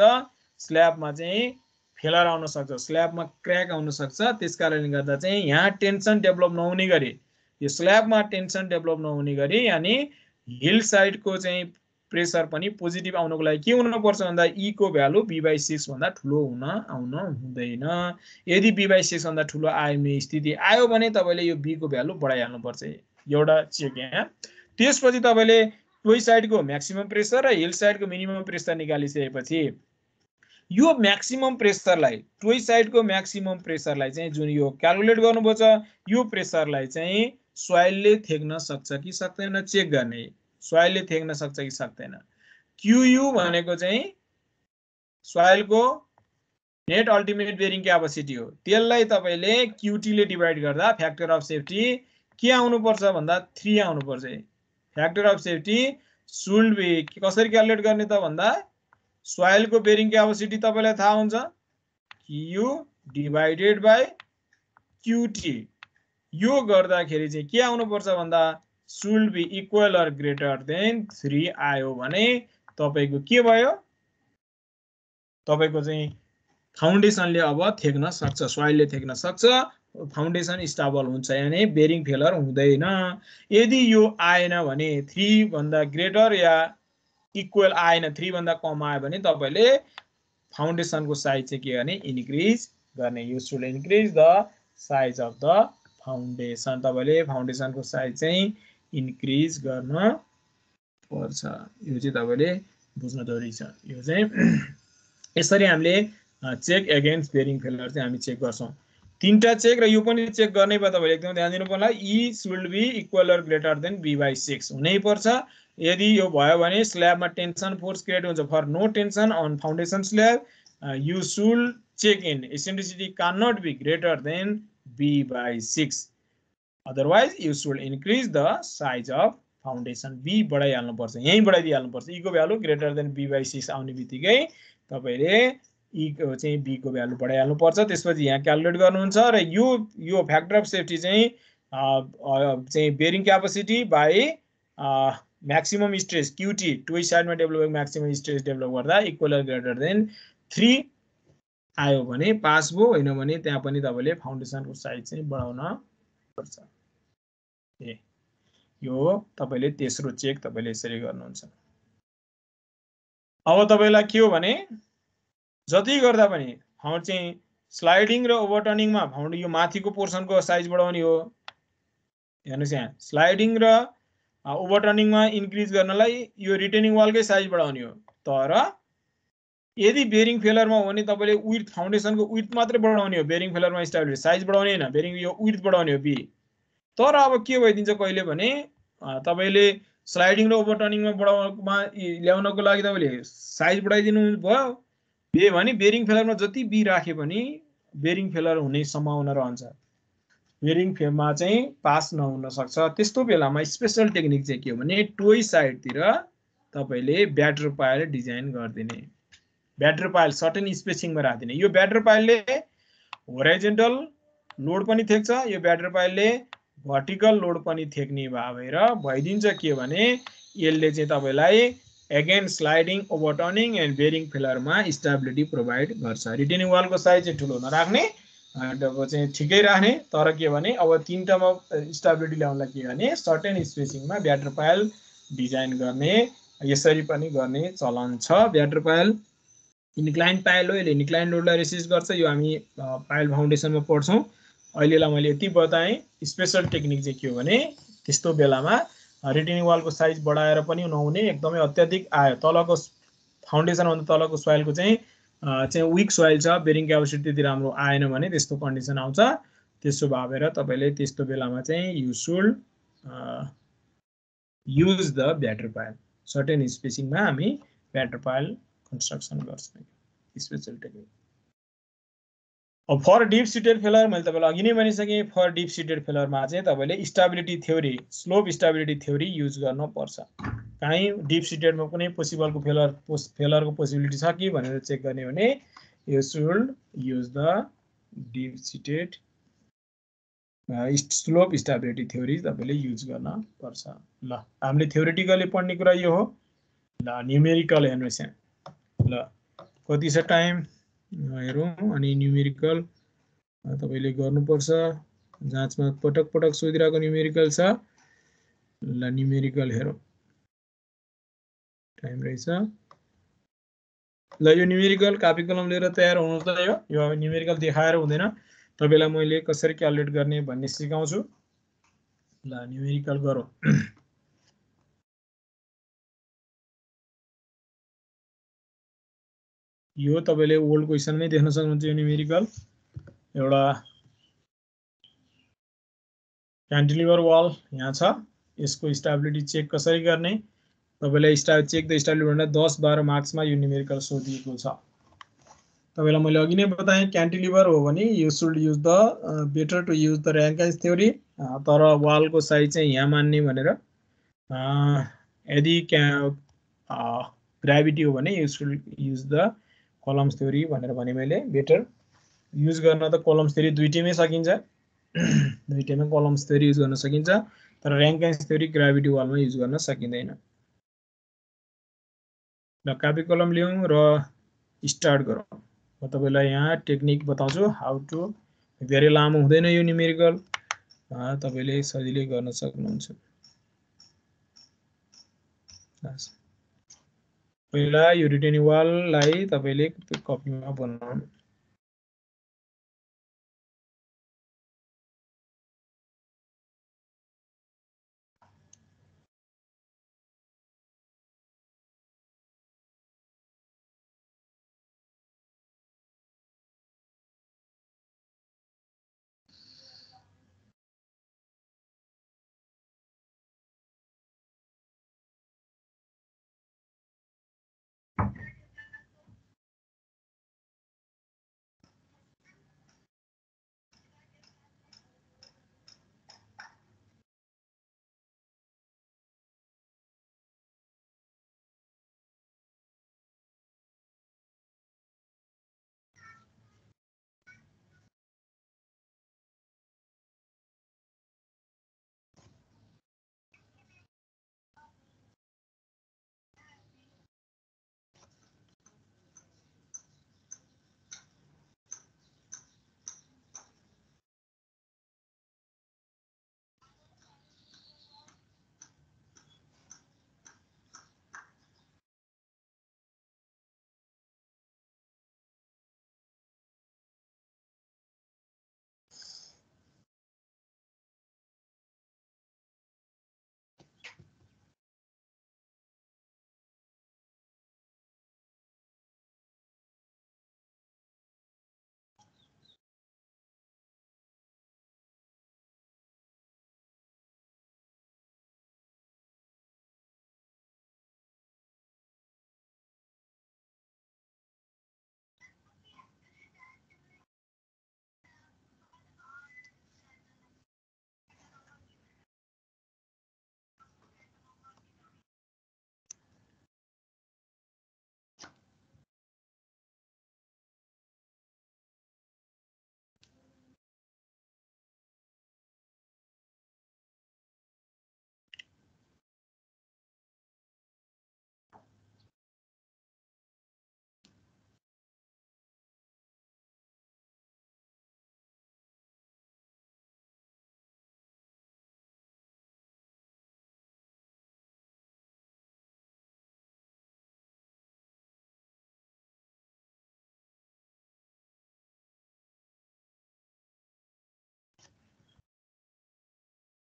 A: स्ल्याबमा चाहिँ फेलर आउन सक्छ। स्ल्याबमा क्र्याक आउन सक्छ। त्यस कारणले गर्दा चाहिँ यहाँ टेन्सन डेभलप नहुने गरी यो स्ल्याबमा टेन्सन डेभलप नहुने गरी यानि हिल साइडको चाहिँ प्रेसर पनि पोजिटिभ आउनको लागि के हुनुपर्छ भन्दा इको भ्यालु बी बाई सिक्सभन्दा ठुलो हुन आउन हुँदैन। यदि बी बाई सिक्सभन्दा ठुलो आउने स्थिति आयो भने तपाईँले यो बीको भ्यालु बढाइहाल्नुपर्छ। एउटा चेक यहाँ। त्यसपछि तपाईँले टोइ साइडको म्याक्सिमम प्रेसर र हिल साइडको मिनिमम प्रेसर निकालिसकेपछि यो म्याक्सिमम प्रेसरलाई टोइ साइडको म्याक्सिमम प्रेसरलाई चाहिँ जुन यो क्यालकुलेट गर्नुपर्छ यो प्रेसरलाई चाहिँ सोइलले थेक्न सक्छ कि सक्दैन चेक गर्ने। सोइलले थेक्न सक्छ कि सक्दैन। क्युयु भनेको चाहिँ सोइलको नेट अल्टिमेट बेरिङ क्यापासिटी हो। त्यसलाई तपाईँले क्युटीले डिभाइड गर्दा फ्याक्टर अफ सेफ्टी के आउनुपर्छ भन्दा थ्री आउनुपर्छ। Factor of safety should be कसरी क्यालकुलेट गर्ने त भन्दा सोइलको बेरिङ क्यापासिटी तपाईँलाई थाहा हुन्छ। Q divided by QT. यो गर्दाखेरि चाहिँ के आउनुपर्छ भन्दा should be equal or greater than three आयो भने तपाईँको के भयो? तपाईँको चाहिँ फाउन्डेसनले अब थेक्न सक्छ सोइलले थेक्न सक्छ फाउन्डेसन स्टाबल हुन्छ यानि बेरिङ फेलर हुँदैन। यदि यो आएन भने थ्रीभन्दा ग्रेटर या इक्वल आएन थ्रीभन्दा कम आयो भने तपाईँले फाउन्डेसनको साइज चाहिँ के गर्ने? इन्क्रिज गर्ने। You should increase the size of the foundation तपाईँले फाउन्डेसनको साइज चाहिँ इन्क्रिज गर्न पर्छ। यो चाहिँ तपाईँले बुझ्न जरुरी छ यो चाहिँ यसरी हामीले चेक एगेन्स्ट बेरिङ फेलर चाहिँ हामी चेक गर्छौँ। तिनवटा चेक र यो पनि चेक गर्ने भयो तपाईँले। एकदम ध्यान दिनु पर्ला E should be equal or greater than B by six हुनैपर्छ यदि यो भयो भने स्ल्याबमा टेन्सन फोर्स क्रिएट हुन्छ। For no tension on foundation slab you should check in eccentricity can not be greater than B by six otherwise you should increase the size of foundation B बढाइहाल्नुपर्छ यहीँ बढाइदिइहाल्नुपर्छ eco value greater than B by six आउने बित्तिकै तपाईँले eco चाहिँ बीको value बढाइहाल्नुपर्छ। त्यसपछि यहाँ calculate गर्नुहुन्छ र यो यो फ्याक्टर अफ सेफ्टी चाहिँ चाहिँ bearing capacity by maximum stress QT toe साइडमा डेभलप म्याक्सिमम स्ट्रेस डेभलप गर्दा इक्वल ग्रेटर देन थ्री आयो भने पास भयो। होइन भने त्यहाँ पनि तपाईँले फाउन्डेसनको साइज चाहिँ बढाउन पर्छ ए यो तपाईँले तेस्रो चेक तपाईँले यसरी गर्नुहुन्छ। अब तपाईँलाई के हो भने जति गर्दा पनि चाहिँ स्लाइडिङ र ओभरटर्निङमा फाउन्ड यो माथिको पोर्सनको साइज बढाउने हो। हेर्नुहोस् यहाँ स्लाइडिङ र ओभरटर्निङमा इन्क्रिज गर्नलाई यो रिटेनिङ वालकै साइज बढाउने हो। तर यदि बेरिङ फेलरमा हो भने तपाईँले विथ फाउन्डेसनको विथ मात्रै बढाउने हो बेरिङ फेलरमा स्टाइल साइज बढाउने होइन बेरिङ यो विथ बढाउने हो बी तर अब के भइदिन्छ कहिले भने तपाईँले स्लाइडिङ र ओभरटर्निङमा बढाउनमा ल्याउनको लागि तपाईँले साइज बढाइदिनु भयो। बे भने बेरिङ फेलरमा जति बी राख्यो भने बेरिङ फेलर हुने सम्भावना रहन्छ। बेरिङ फेलमा चाहिँ पास नहुन सक्छ। त्यस्तो बेलामा स्पेसल टेक्निक चाहिँ के हो भने टोय साइडतिर तपाईँले ब्याटर पायल डिजाइन गरिदिने। ब्याटर पायल सर्टेन स्पेसिङमा राखिदिने। यो ब्याटर पायलले होराइजेन्टल लोड पनि थेक्छ यो ब्याटर पायलले भर्टिकल लोड पनि थेक्ने भएर भइदिन्छ के भने यसले चाहिँ तपाईँलाई again sliding overturning and bearing फेलरमा stability provide गर्छ। रिटेनिङ वालको साइज चाहिँ ठुलो नराख्ने चाहिँ ठिकै राख्ने तर के भने अब तिनवटामा स्टेबिलिटी ल्याउनलाई के भने सर्टेन स्पेसिङमा ब्याटर पायल डिजाइन गर्ने यसरी पनि गर्ने चलन छ। ब्याटर पायल इन्क्लाइन पायल हो यसले इन्क्लाइन लोडलाई रेसिस्ट गर्छ। यो हामी पायल फाउन्डेसनमा पढ्छौँ अहिलेलाई मैले यति बताएँ स्पेसल टेक्निक चाहिँ के हो भने त्यस्तो बेलामा रिटेनिङ वालको साइज बढाएर पनि नहुने एकदमै अत्याधिक आयो। तलको फाउन्डेसनभन्दा तलको सोइलको चाहिँ चाहिँ विक सोइल छ बेरिङ क्यापेसिटी त्यति राम्रो आएन भने त्यस्तो कन्डिसन आउँछ। त्यसो भएर तपाईँले त्यस्तो बेलामा चाहिँ you should use the batter pile certain स्पेसिङमा हामी ब्याटर पायल कन्स्ट्रक्सन गर्छौँ। स्पेसल टेक्निक अब फर डिप सिटेड फेलर मैले तपाईँलाई अघि नै भनिसकेँ फर डिप सिटेड फेलरमा चाहिँ तपाईँले stability theory slope stability theory use गर्नुपर्छ काहीँ डिप सिटेडमा कुनै पोसिबलको फेलर फेलरको पोसिबिलिटी छ कि भनेर चेक गर्ने भने you should use the deep seated slope stability theory तपाईँले युज गर्न पर्छ। ल हामीले थ्योरिटिकली पढ्ने कुरा यो हो। ल न्युमेरिकल हेर्नुहोस् यहाँ ल कति छ टाइम हेरौँ अनि न्युमेरिकल तपाईँले गर्नुपर्छ। जाँचमा पटक पटक सोधिरहेको न्युमेरिकल छ। ल न्युमेरिकल हेरौँ। टाइम रहेछ। ल यो न्युमेरिकल कापी कलम लिएर तयार हुनु त यो। यो न्युमेरिकल देखाएर हुँदैन। तपाईँलाई मैले कसरी क्यालकुलेट गर्ने भन्ने सिकाउँछु। ल न्युमेरिकल गरौँ। यो तपाईँले ओल्ड क्वेसनमै देख्न सक्नुहुन्छ यो एउटा क्यान्टिलिभर वाल यहाँ छ। यसको स्टाबिलिटी चेक कसरी गर्ने? तपाईँलाई स्टा चेक द स्टाबिलिटी भन्दा दस बाह्र मार्क्समा यो न्युमेरिकल सोधिएको छ। तपाईँलाई मैले अघि नै बताएँ क्यान्टिलिभर हो भने you should use the better to use the Rankine's theory तर वालको साइज चाहिँ यहाँ मान्ने भनेर यदि क्या ग्राभिटी हो भने you should use the Coulomb's theory भनेर भने मैले बेटर युज गर्न त कलम्स थ्योरी दुइटैमै सकिन्छ। दुइटैमै कलम्स थ्योरी युज गर्न सकिन्छ तर ऱ्याङ्काइन्स थ्योरी ग्राभिटी वालमा युज गर्न सकिँदैन। ल कापी कलम लिउँ र स्टार्ट गरौँ। म तपाईँलाई यहाँ टेक्निक बताउँछु हाउ टु धेरै लामो हुँदैन यो न्युमेरिकल तपाईँले सजिलै गर्न सक्नुहुन्छ। पहिला यो रिटेनिङ वाललाई तपाईँले कपीमा बनाउनु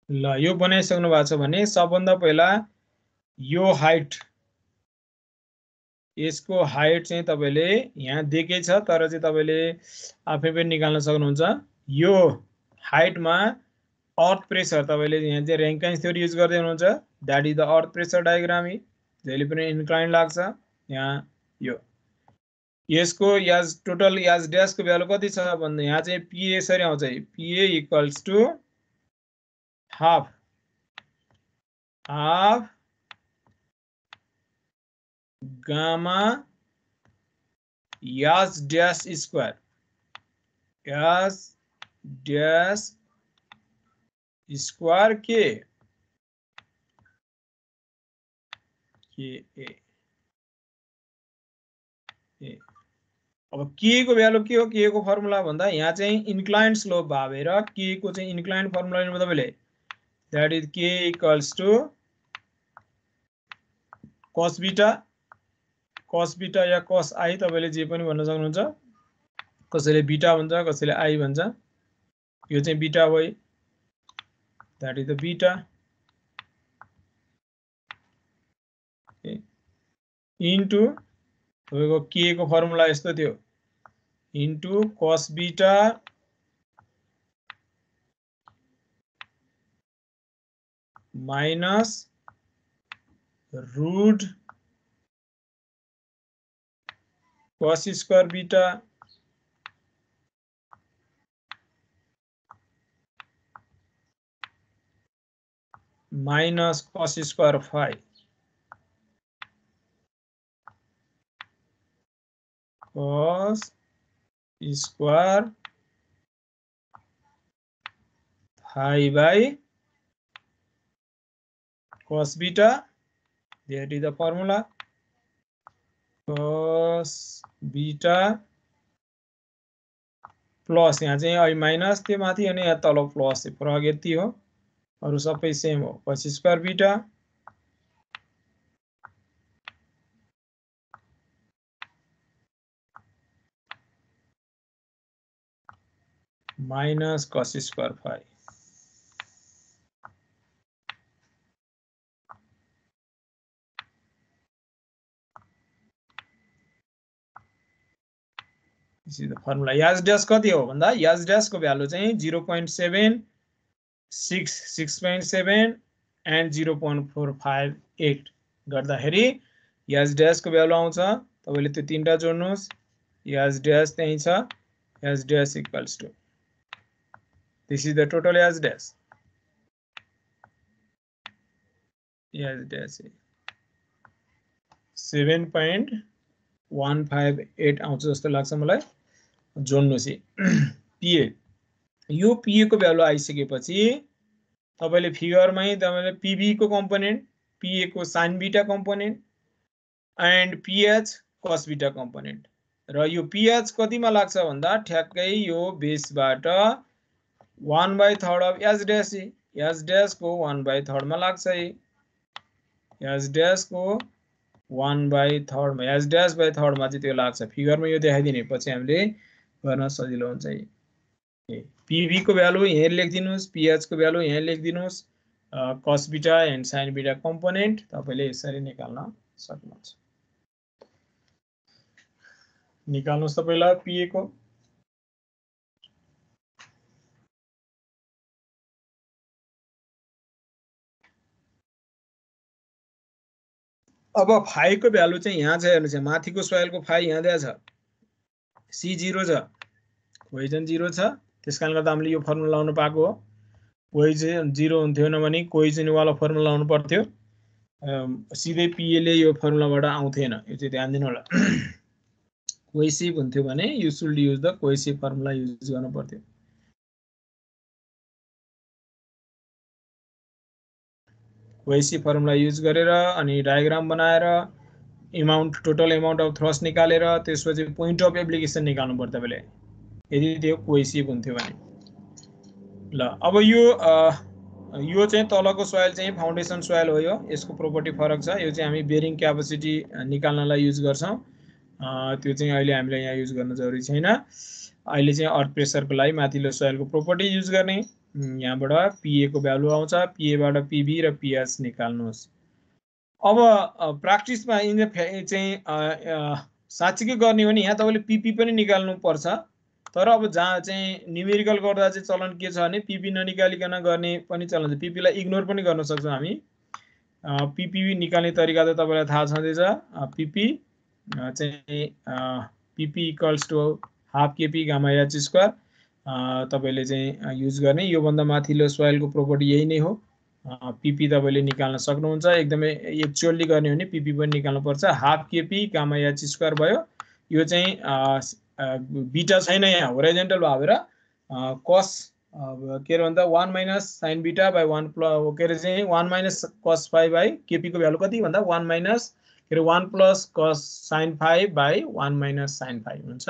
A: ल यो बनाइसक्नु भएको छ भने सबभन्दा पहिला यो हाइट यसको हाइट चाहिँ तपाईँले यहाँ दिएकै छ तर चाहिँ तपाईँले आफै पनि निकाल्न सक्नुहुन्छ। यो हाइटमा अर्थ प्रेसर तपाईँले यहाँ चाहिँ ऱ्याङ्काइन्स थ्योरी युज गर्दै हुनुहुन्छ। That is the earth pressure diagram जहिले पनि इन्क्लाइन लाग्छ। यहाँ यो यसको याज टोटल याज ड्यासको भ्यालु कति छ भन्दा यहाँ चाहिँ पिए यसरी आउँछ PA equals to half half gamma yas dash square yas dash square k k a अब के को भ्यालु के हो, के को फर्मुला भन्दा यहाँ चाहिँ इन्क्लाइन्ड स्लोप भावेर, के को चाहिँ इन्क्लाइन्ड फर्मुला लिनु तपाईँले that is k equals to cos beta. Cos beta yeah cos i तपाईँले जे पनि भन्न सक्नुहुन्छ कसैले बिटा भन्छ कसैले आई भन्छ यो चाहिँ बिटा भयो। That is the beta into तपाईँको के को फर्मुला यस्तो थियो। इन्टु कस बिटा minus root cos square beta minus cos square phi cos square phi by cos beta, that is the formula. Cos beta plus यहाँ चाहिँ अहिले माइनस त्यो माथि अनि यहाँ तल प्लस फरक यति हो अरू सबै सेम हो। पछि square beta minus cos square five formula H dash कति हो भन्दा? याज ड्यासको भ्यालु चाहिँ zero point seven six six point seven and zero point four five eight गर्दाखेरि याज ड्यासको भ्यालु आउँछ। तपाईँले त्यो तिनवटा जोड्नुहोस्। याज ड्यास त्यहीँ छ। याज dash equals to this is the total याज ड्यास। याज dash seven point one five eight आउँछ जस्तो लाग्छ मलाई। जोड्नुहोस् पिए। यो पिएको भ्यालु आइसकेपछि तपाईँले फिगरमै तपाईँले पिबीको component पिएको sine beta component and PH cos beta component. र यो पिएच कतिमा लाग्छ भन्दा ठ्याक्कै यो बेसबाट one by third of H dash H ड्यासको one by थर्डमा लाग्छ एच ड्यासको वान बाई थर्डमा एच ड्यास बाई थर्डमा चाहिँ त्यो लाग्छ। फिगरमा यो देखाइदिने पछि हामीले गर्न सजिलो हुन्छ ए पिभीको भ्यालु यहाँ लेखिदिनुहोस् पिएचको भ्यालु यहाँ लेखिदिनुहोस् कस बिटा एन्ड साइन बिटा कम्पोनेन्ट तपाईँले यसरी निकाल्न सक्नुहुन्छ। निकाल्नुहोस् तपाईँलाई पिएको। अब फाइको भ्यालु चाहिँ यहाँ छ हेर्नुहोस् माथिको सोइलको फाइ यहाँ दिएको छ। सी जिरो छ। कोइजन जिरो छ। त्यस कारणले गर्दा हामीले यो फर्मुला लाउनु पाएको हो। कोइजन जिरो हुन्थेन भने कोइजनवाला फर्मुला लाउनु पर्थ्यो। सिधै पिएले यो फर्मुलाबाट आउँथेन। यो चाहिँ ध्यान दिनु होला। कोइसिप हुन्थ्यो भने you should use the कोइसिप formula use गर्नु पर्थ्यो। कोइसी फर्मुला युज गरेर अनि डायग्राम बनाएर amount total amount of thrust निकालेर त्यसपछि पोइन्ट अफ एप्लिकेसन निकाल्नु पर्छ तपाईँले यदि त्यो कोइसिभ हुन्थ्यो भने। ल अब यो यो चाहिँ तलको सोइल चाहिँ फाउन्डेसन सोइल हो यो। यसको प्रोपर्टी फरक छ। यो चाहिँ हामी बेरिङ क्यापेसिटी निकाल्नलाई युज गर्छौँ। त्यो चाहिँ अहिले हामीलाई यहाँ युज गर्न जरुरी छैन। अहिले चाहिँ अर्थ प्रेसरको लागि माथिल्लो सोइलको प्रोपर्टी युज गर्ने। यहाँबाट पिएको भ्यालु आउँछ। पिएबाट पिबी र पिएच निकाल्नुहोस्। अब प्र्याक्टिसमा इन चाहिँ साँच्चीकै गर्ने हो भने यहाँ तपाईँले पिपी पनि निकाल्नु पर्छ तर अब जहाँ चाहिँ न्युमेरिकल गर्दा चाहिँ चलन के छ भने पिपी ननिकालिकन गर्ने पनि चलन छ। पिपीलाई इग्नोर पनि गर्न सक्छौँ हामी। पिपी निकाल्ने तरिका त तपाईँलाई थाहा छँदैछ। पिपी चाहिँ PP equals to half KP gamma H square तपाईँले चाहिँ युज गर्ने। योभन्दा माथिल्लो सोइलको प्रोपर्टी यही नै हो। पिपी तपाईँले निकाल्न सक्नुहुन्छ। एकदमै एक्चुअली गर्ने हो भने पिपी पनि निकाल्नुपर्छ। Half KP gamma H square भयो। यो चाहिँ बिटा छैन यहाँ। होराइजेन्टल भएर कस के अरे भन्दा one minus sine beta by one plus के अरे चाहिँ one minus cos five by केपीको value कति भन्दा वान माइनस के अरे one plus cos sine five by one minus sine five हुन्छ।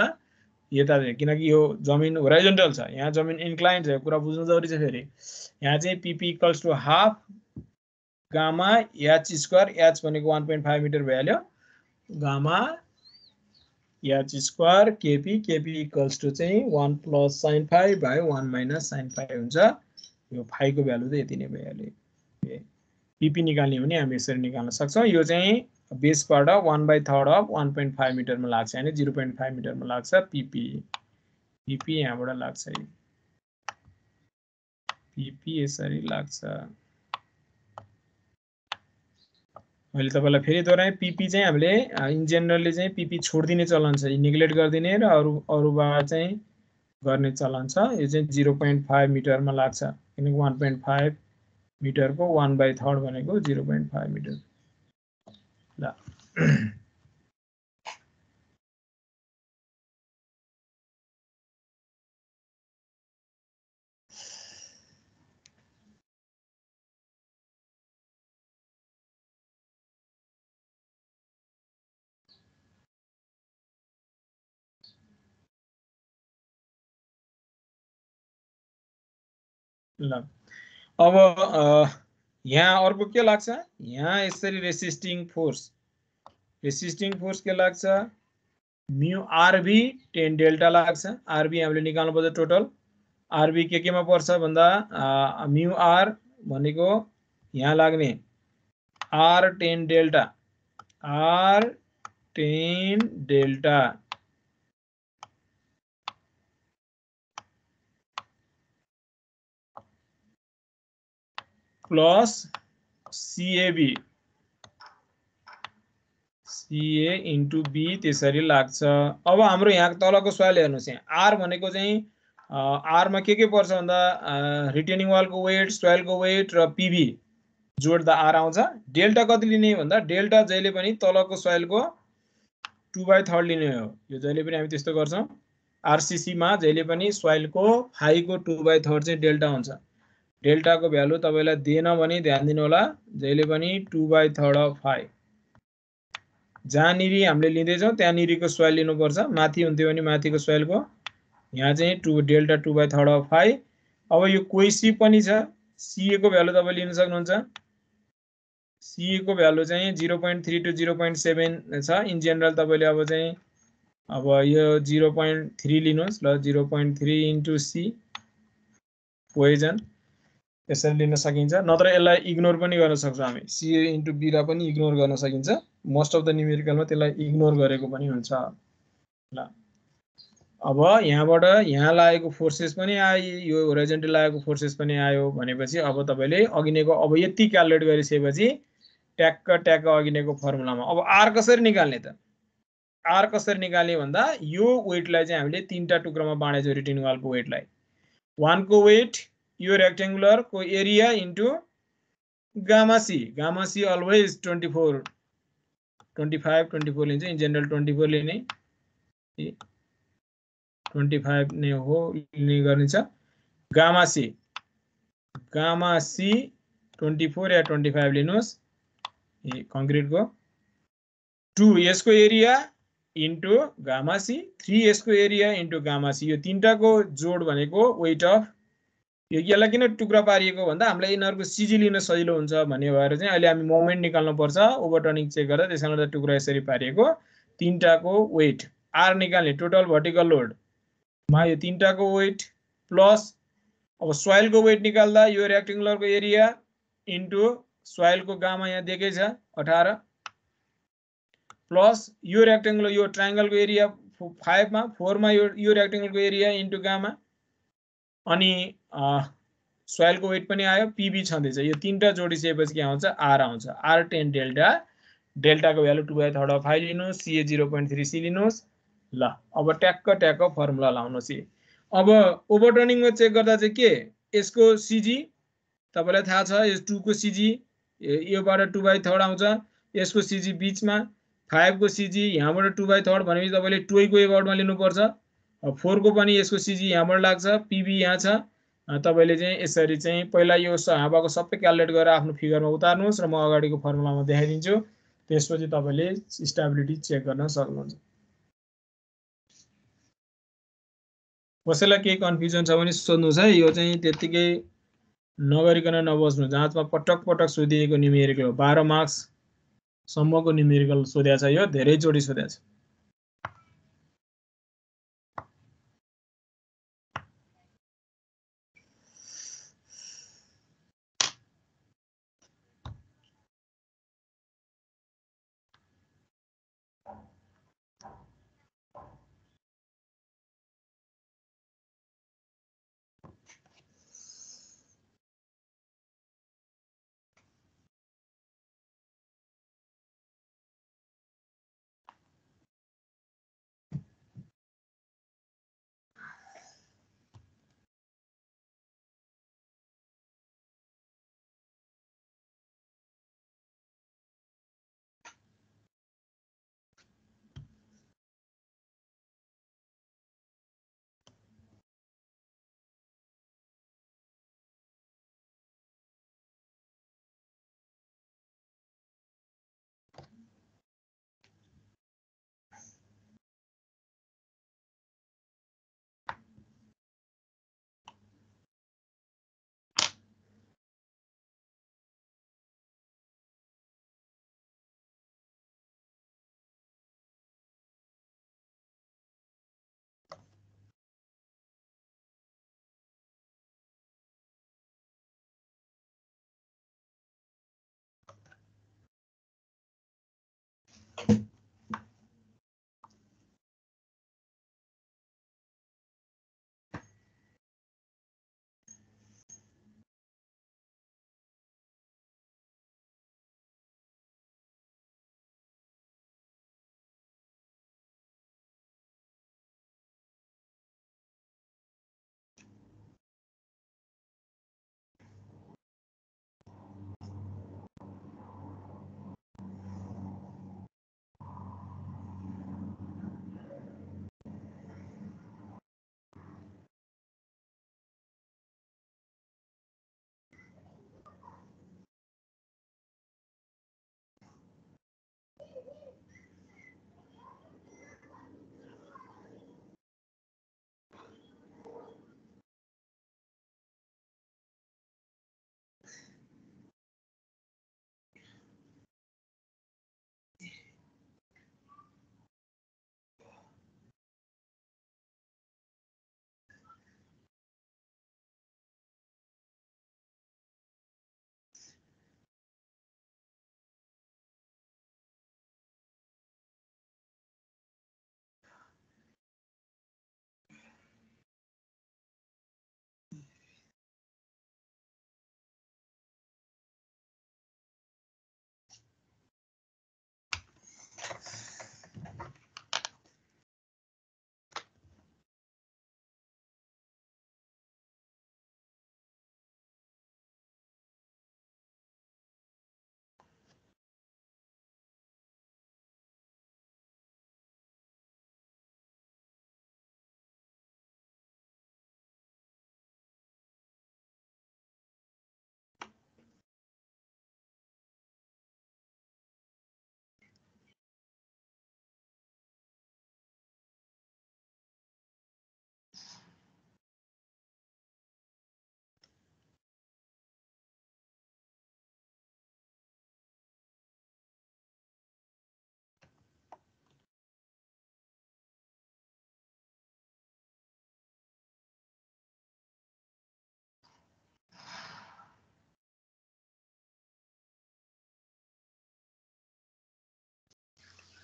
A: यता किनकि यो जमिन होराइजेन्टल छ। यहाँ जमिन इन्क्लाइन छ कुरा बुझ्नु जरुरी छ फेरि। यहाँ चाहिँ PP equals to half gamma H square H भनेको वान पोइन्ट फाइभ मिटर भइहाल्यो। Gamma H square KP KP equals to चाहिँ one plus sine five by one minus sine five हुन्छ। यो फाइभको भ्यालु त यति नै भइहाल्यो। पिपी निकाल्ने भने हामी यसरी निकाल्न सक्छौँ। यो चाहिँ बेसबाट one by third of one point five मिटरमा लाग्छ होइन जिरो पोइन्ट फाइभ मिटरमा लाग्छ पिपी पिपी यहाँबाट लाग्छ पिपी यसरी लाग्छ। मैले तपाईँलाई फेरि दोहोऱ्याएँ पिपी चाहिँ हामीले इन जेनरली चाहिँ पिपी छोडिदिने चलन छ। नेग्लेक्ट गरिदिने र अरू अरूबाट चाहिँ गर्ने चलन छ। यो चाहिँ जिरो पोइन्ट फाइभ मिटरमा लाग्छ। किनकि वान पोइन्ट फाइभ मिटरको वान बाई थर्ड भनेको जिरो पोइन्ट फाइभ मिटर। ल। अब यहाँ अर्को के लाग्छ? यहाँ यसरी रेसिस्टिङ फोर्स रेसिस्टिङ फोर्स के लाग्छ म्यु आरबी टेन डेल्टा लाग्छ आरबी हामीले निकाल्नुपर्छ टोटल आरबी के केमा पर्छ भन्दा म्यु आर भनेको यहाँ लाग्ने. R tan delta R tan delta plus CAB CA into B त्यसरी लाग्छ। अब हाम्रो यहाँ तलको सोइल हेर्नुहोस् यहाँ। आर भनेको चाहिँ आरमा के के पर्छ भन्दा रिटेनिङ वालको वेट सोइलको वेट र पिभी जोड्दा आर आउँछ। डेल्टा कति लिने भन्दा डेल्टा जहिले पनि तलको सोइलको टु बाई थर्ड लिने हो। यो जहिले पनि हामी त्यस्तो गर्छौँ। आरसिसीमा जहिले पनि सोइलको फाइभको टु बाई थर्ड चाहिँ डेल्टा हुन्छ। डेल्टाको भ्यालु तपाईँलाई दिएन भने ध्यान दिनु होला जहिले पनि two by third of five जहाँनिर हामीले लिँदैछौँ त्यहाँनिरको सोइल लिनुपर्छ। माथि हुन्थ्यो भने माथिको सोइलको यहाँ चाहिँ two delta two by third of five अब यो कोही सी पनि छ। सिएको भ्यालु तपाईँ लिन सक्नुहुन्छ। सिएको भ्यालु चाहिँ zero point three two zero point seven छ। इन जेनरल तपाईँले अब चाहिँ अब यो जिरो पोइन्ट थ्री लिनुहोस् ल। Zero point three into C Poisson यसरी लिन सकिन्छ। नत्र यसलाई इग्नोर पनि गर्न सक्छौँ हामी। सिए इन्टु बिरा पनि इग्नोर गर्न सकिन्छ। मोस्ट अफ द न्युमेरिकलमा त्यसलाई इग्नोर गरेको पनि हुन्छ। ल। अब यहाँबाट यहाँ लागेको फोर्सेस पनि आयो यो होराइजेन्टल लागेको फोर्सेस पनि आयो भनेपछि अब तपाईँले अघिनेको अब यति क्यालकुलेट गरिसकेपछि ट्याक्क ट्याक्क अघिनेको फर्मुलामा अब आर कसरी निकाल्ने त? आर कसरी निकाल्ने भन्दा यो वेटलाई चाहिँ हामीले तिनवटा टुक्रामा बाँडेछौँ रिटिन वालको वेटलाई वानको वेट यो रेक्टेङ्गुलरको area into gamma C gamma C always twenty four twenty five twenty four लिन्छ। इन जेनरल ट्वेन्टी फोर लिने। ट्वेन्टी फाइभ नै हो लिने गर्नेछ। Gamma C gamma C twenty four या ट्वेन्टी फाइभ लिनुहोस्। ए कङ्क्रिटको टु यसको area into gamma C three यसको एरिया इन्टु गामा सी यो तिनवटाको जोड भनेको वेट अफ यो यसलाई किन टुक्रा पारिएको भन्दा हामीलाई यिनीहरूको सिजी लिन सजिलो हुन्छ भन्ने भएर चाहिँ अहिले हामी मोमेन्ट निकाल्नुपर्छ ओभरटर्निङ चेक गर्दा त्यसले गर्दा टुक्रा यसरी पारिएको। तिनवटाको वेट आर निकाल्ने टोटल भर्टिकल लोड मा यो तिनवटाको वेट प्लस अब सोइलको वेट निकाल्दा यो रेक्टेङ्गुलरको एरिया इन्टु सोइलको गामा यहाँ दिएकै छ अठार। प्लस यो रेक्टेङ्गुलर यो ट्राइङ्गलको एरिया फाइभमा फोरमा यो यो रेक्टेङ्गलको एरिया इन्टु गामा। अनि सोइलको वेट पनि आयो पिबी छँदैछ। यो तिनवटा जोडिसकेपछि के आउँछ? आर आउँछ। R tan delta डेल्टाको value two by third of five लिनुहोस् CA zero point three C लिनुहोस्। ल अब ट्याक्क ट्याक्क फर्मुला लाउनुहोस् यी। अब ओभरटर्निङमा चेक गर्दा चाहिँ के? यसको सिजी तपाईँलाई थाहा छ यस टूको सिजी योबाट टु बाई थर्ड आउँछ। यसको सिजी बिचमा फाइभको सिजी यहाँबाट टु बाई थर्ड भनेपछि तपाईँले टुवेको एबाउटमा लिनुपर्छ। फोरको पनि यसको सिजी यहाँबाट लाग्छ पिबी यहाँ छ। तपाईँले चाहिँ यसरी चाहिँ पहिला यो हावाको सबै क्यालकुलेट गरेर आफ्नो फिगरमा उतार्नुहोस् र म अगाडिको फर्मुलामा देखाइदिन्छु। त्यसपछि तपाईँले स्टेबिलिटी चेक गर्न सक्नुहुन्छ। कसैलाई केही कन्फ्युजन छ भने सोध्नुहोस् है। यो चाहिँ त्यत्तिकै नगरिकन नबस्नु जाँचमा पटक पटक सोधिएको निमेरिकल हो। बाह्र मार्क्ससम्मको निमेरिकल सोधेको छ। यो धेरैचोटि सोधेको छ।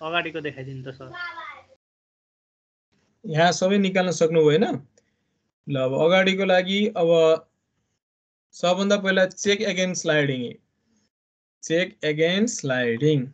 B: अगाडिको देखाइदिनु त सर।
A: यहाँ सबै निकाल्न सक्नु भएन। ल अब अगाडिको लागि अब सबभन्दा पहिला check against sliding check against sliding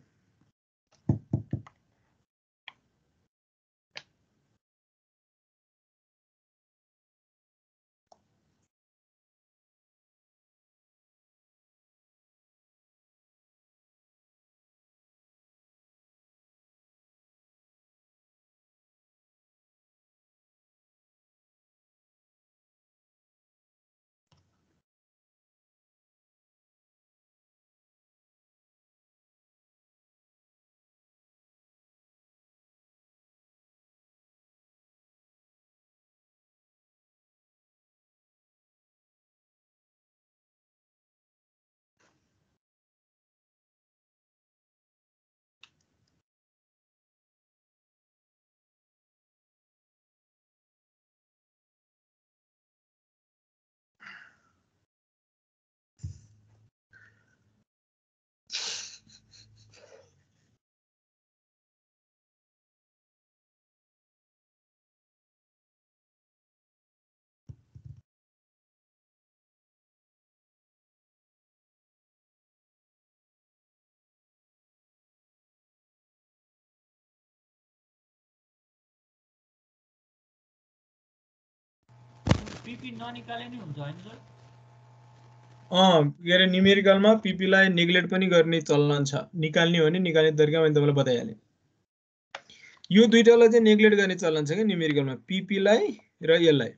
A: के अरे न्युमेरिकलमा पिपीलाई नेग्लेक्ट पनि गर्ने चलन छ। निकाल्ने हो भने निकाल्ने तरिका मैले तपाईँलाई बताइहालेँ। यो दुइटालाई चाहिँ नेग्लेक्ट गर्ने चलन छ क्या न्युमेरिकलमा पिपीलाई र यसलाई।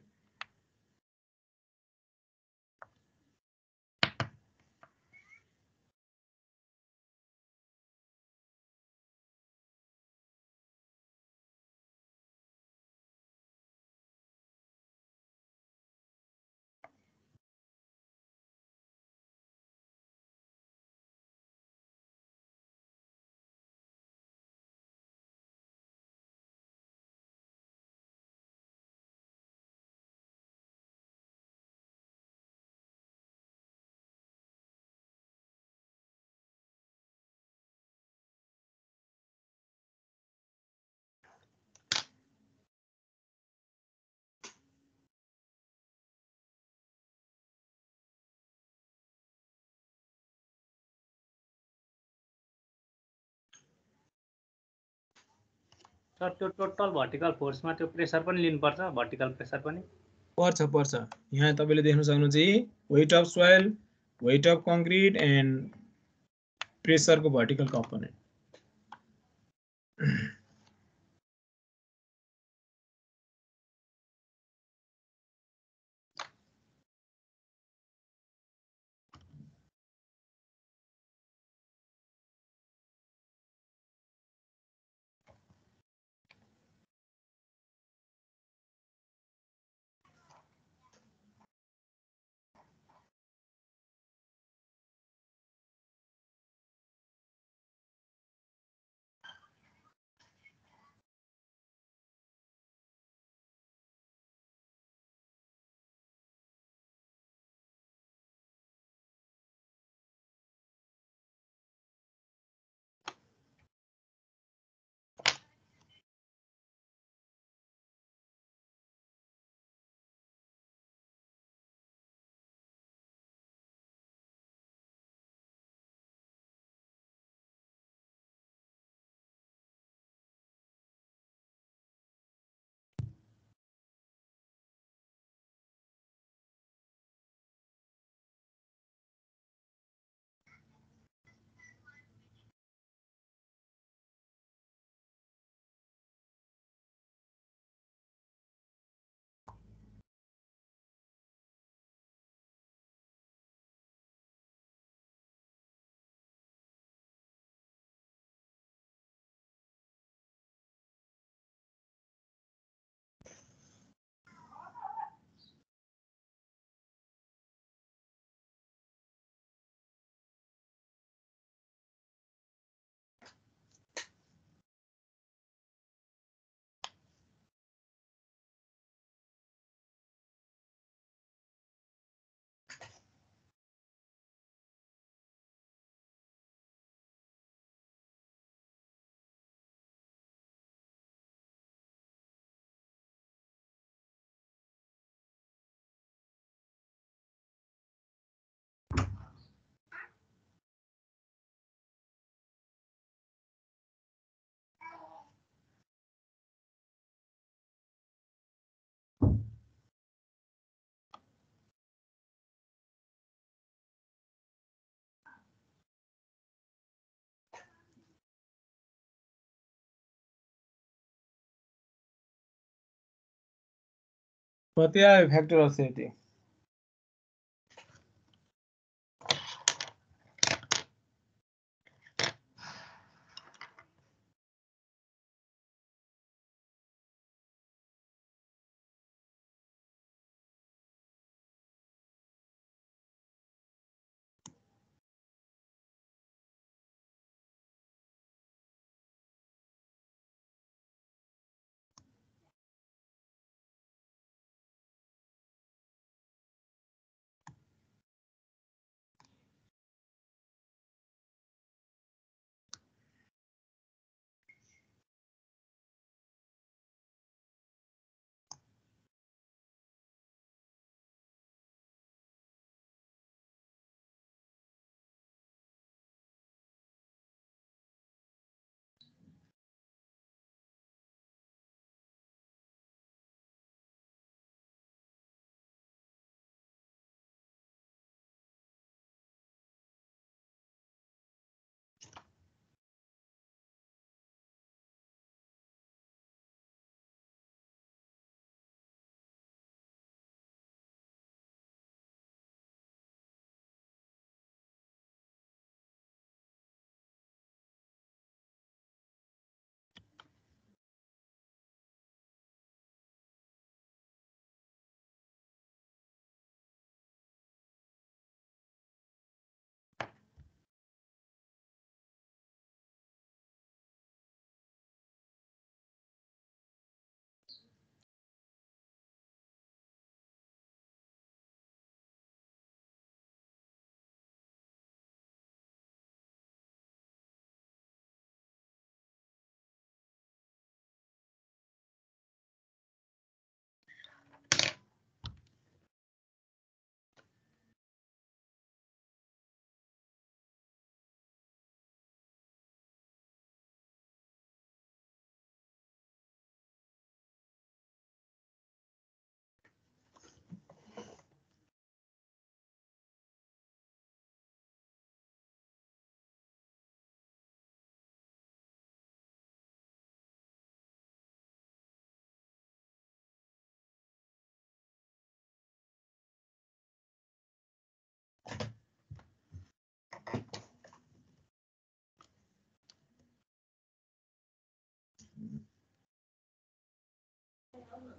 B: सर त्यो टोटल भर्टिकल फोर्समा त्यो प्रेसर पनि लिनुपर्छ भर्टिकल प्रेसर पनि।
A: पर्छ पर्छ। यहाँ तपाईँले देख्न सक्नुहुन्छ weight of soil weight of concrete and प्रेसरको vertical component कति आयो factor of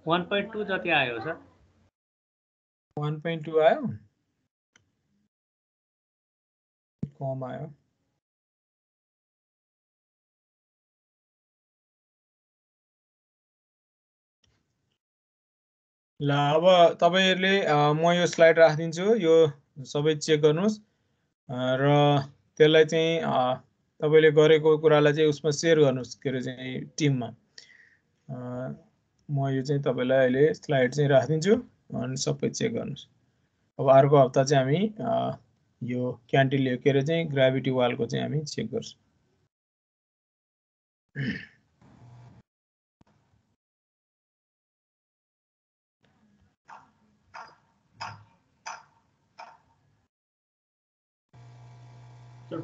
B: one point two जति आयो सर।
A: वान पोइन्ट टू आयो? कम आयो। ल अब तपाईँहरूले म यो स्लाइड राखिदिन्छु यो सबै चेक गर्नुहोस्। र त्यसलाई चाहिँ तपाईँले गरेको कुरालाई चाहिँ उसमा सेयर गर्नुहोस् के अरे चाहिँ टिममा म यो चाहिँ तपाईँलाई अहिले स्लाइड चाहिँ राखिदिन्छु अनि सबै चेक गर्नुहोस्। अब अर्को हप्ता चाहिँ हामी यो क्यान्टिलिभर के अरे चाहिँ ग्राभिटी वालको चाहिँ हामी चेक गर्छौँ।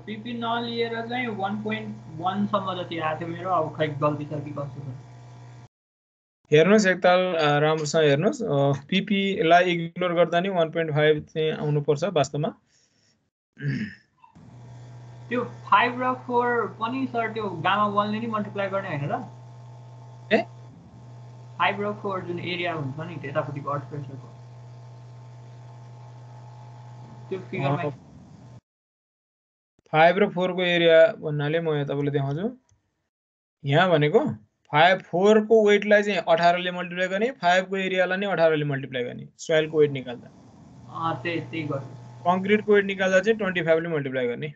C: पिपी नलिएर चाहिँ वान पोइन्ट वानसम्म जति आएको थियो मेरो अब खै गल्ती छ कि कसो छ?
A: हेर्नुहोस् एकताल राम्रोसँग हेर्नुहोस्। पिपीलाई इग्नोर गर्दा नि वान पोइन्ट फाइभ चाहिँ आउनुपर्छ वास्तवमा।
C: त्यो फाइभ र फोर पनि सर त्यो गामा वानले नि मल्टिप्लाई गर्ने होइन र
A: ए?
C: फाइभ र फोर जुन एरिया हुन्छ नि त्यतापट्टिको अर्थ प्रेसरको त्यो फिगरमा
A: फाइभ र फोरको एरिया भन्नाले म यहाँ तपाईँलाई देखाउँछु। यहाँ भनेको फाइभ फोरको वेटलाई चाहिँ अठारले मल्टिप्लाई गर्ने फाइभको एरियालाई नै अठारले मल्टिप्लाई गर्ने। सोइलको वेट निकाल्दा। कङ्क्रिटको वेट निकाल्दा चाहिँ ट्वेन्टी फाइभले मल्टिप्लाई गर्ने।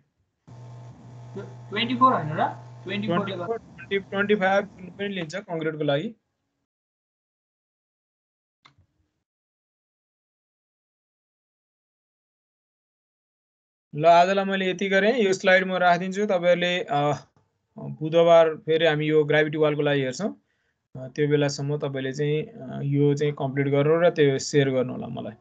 C: ट्वेन्टी
A: फाइभ पनि लिन्छ कङ्क्रिटको लागि। ल आजलाई मैले यति गरेँ। यो स्लाइड म राखिदिन्छु। तपाईँहरूले बुधबार फेरि हामी यो ग्राभिटी वालको लागि हेर्छौँ। त्यो बेलासम्म तपाईँले चाहिँ यो चाहिँ कम्प्लिट गर्नु र त्यो सेयर गर्नु होला मलाई।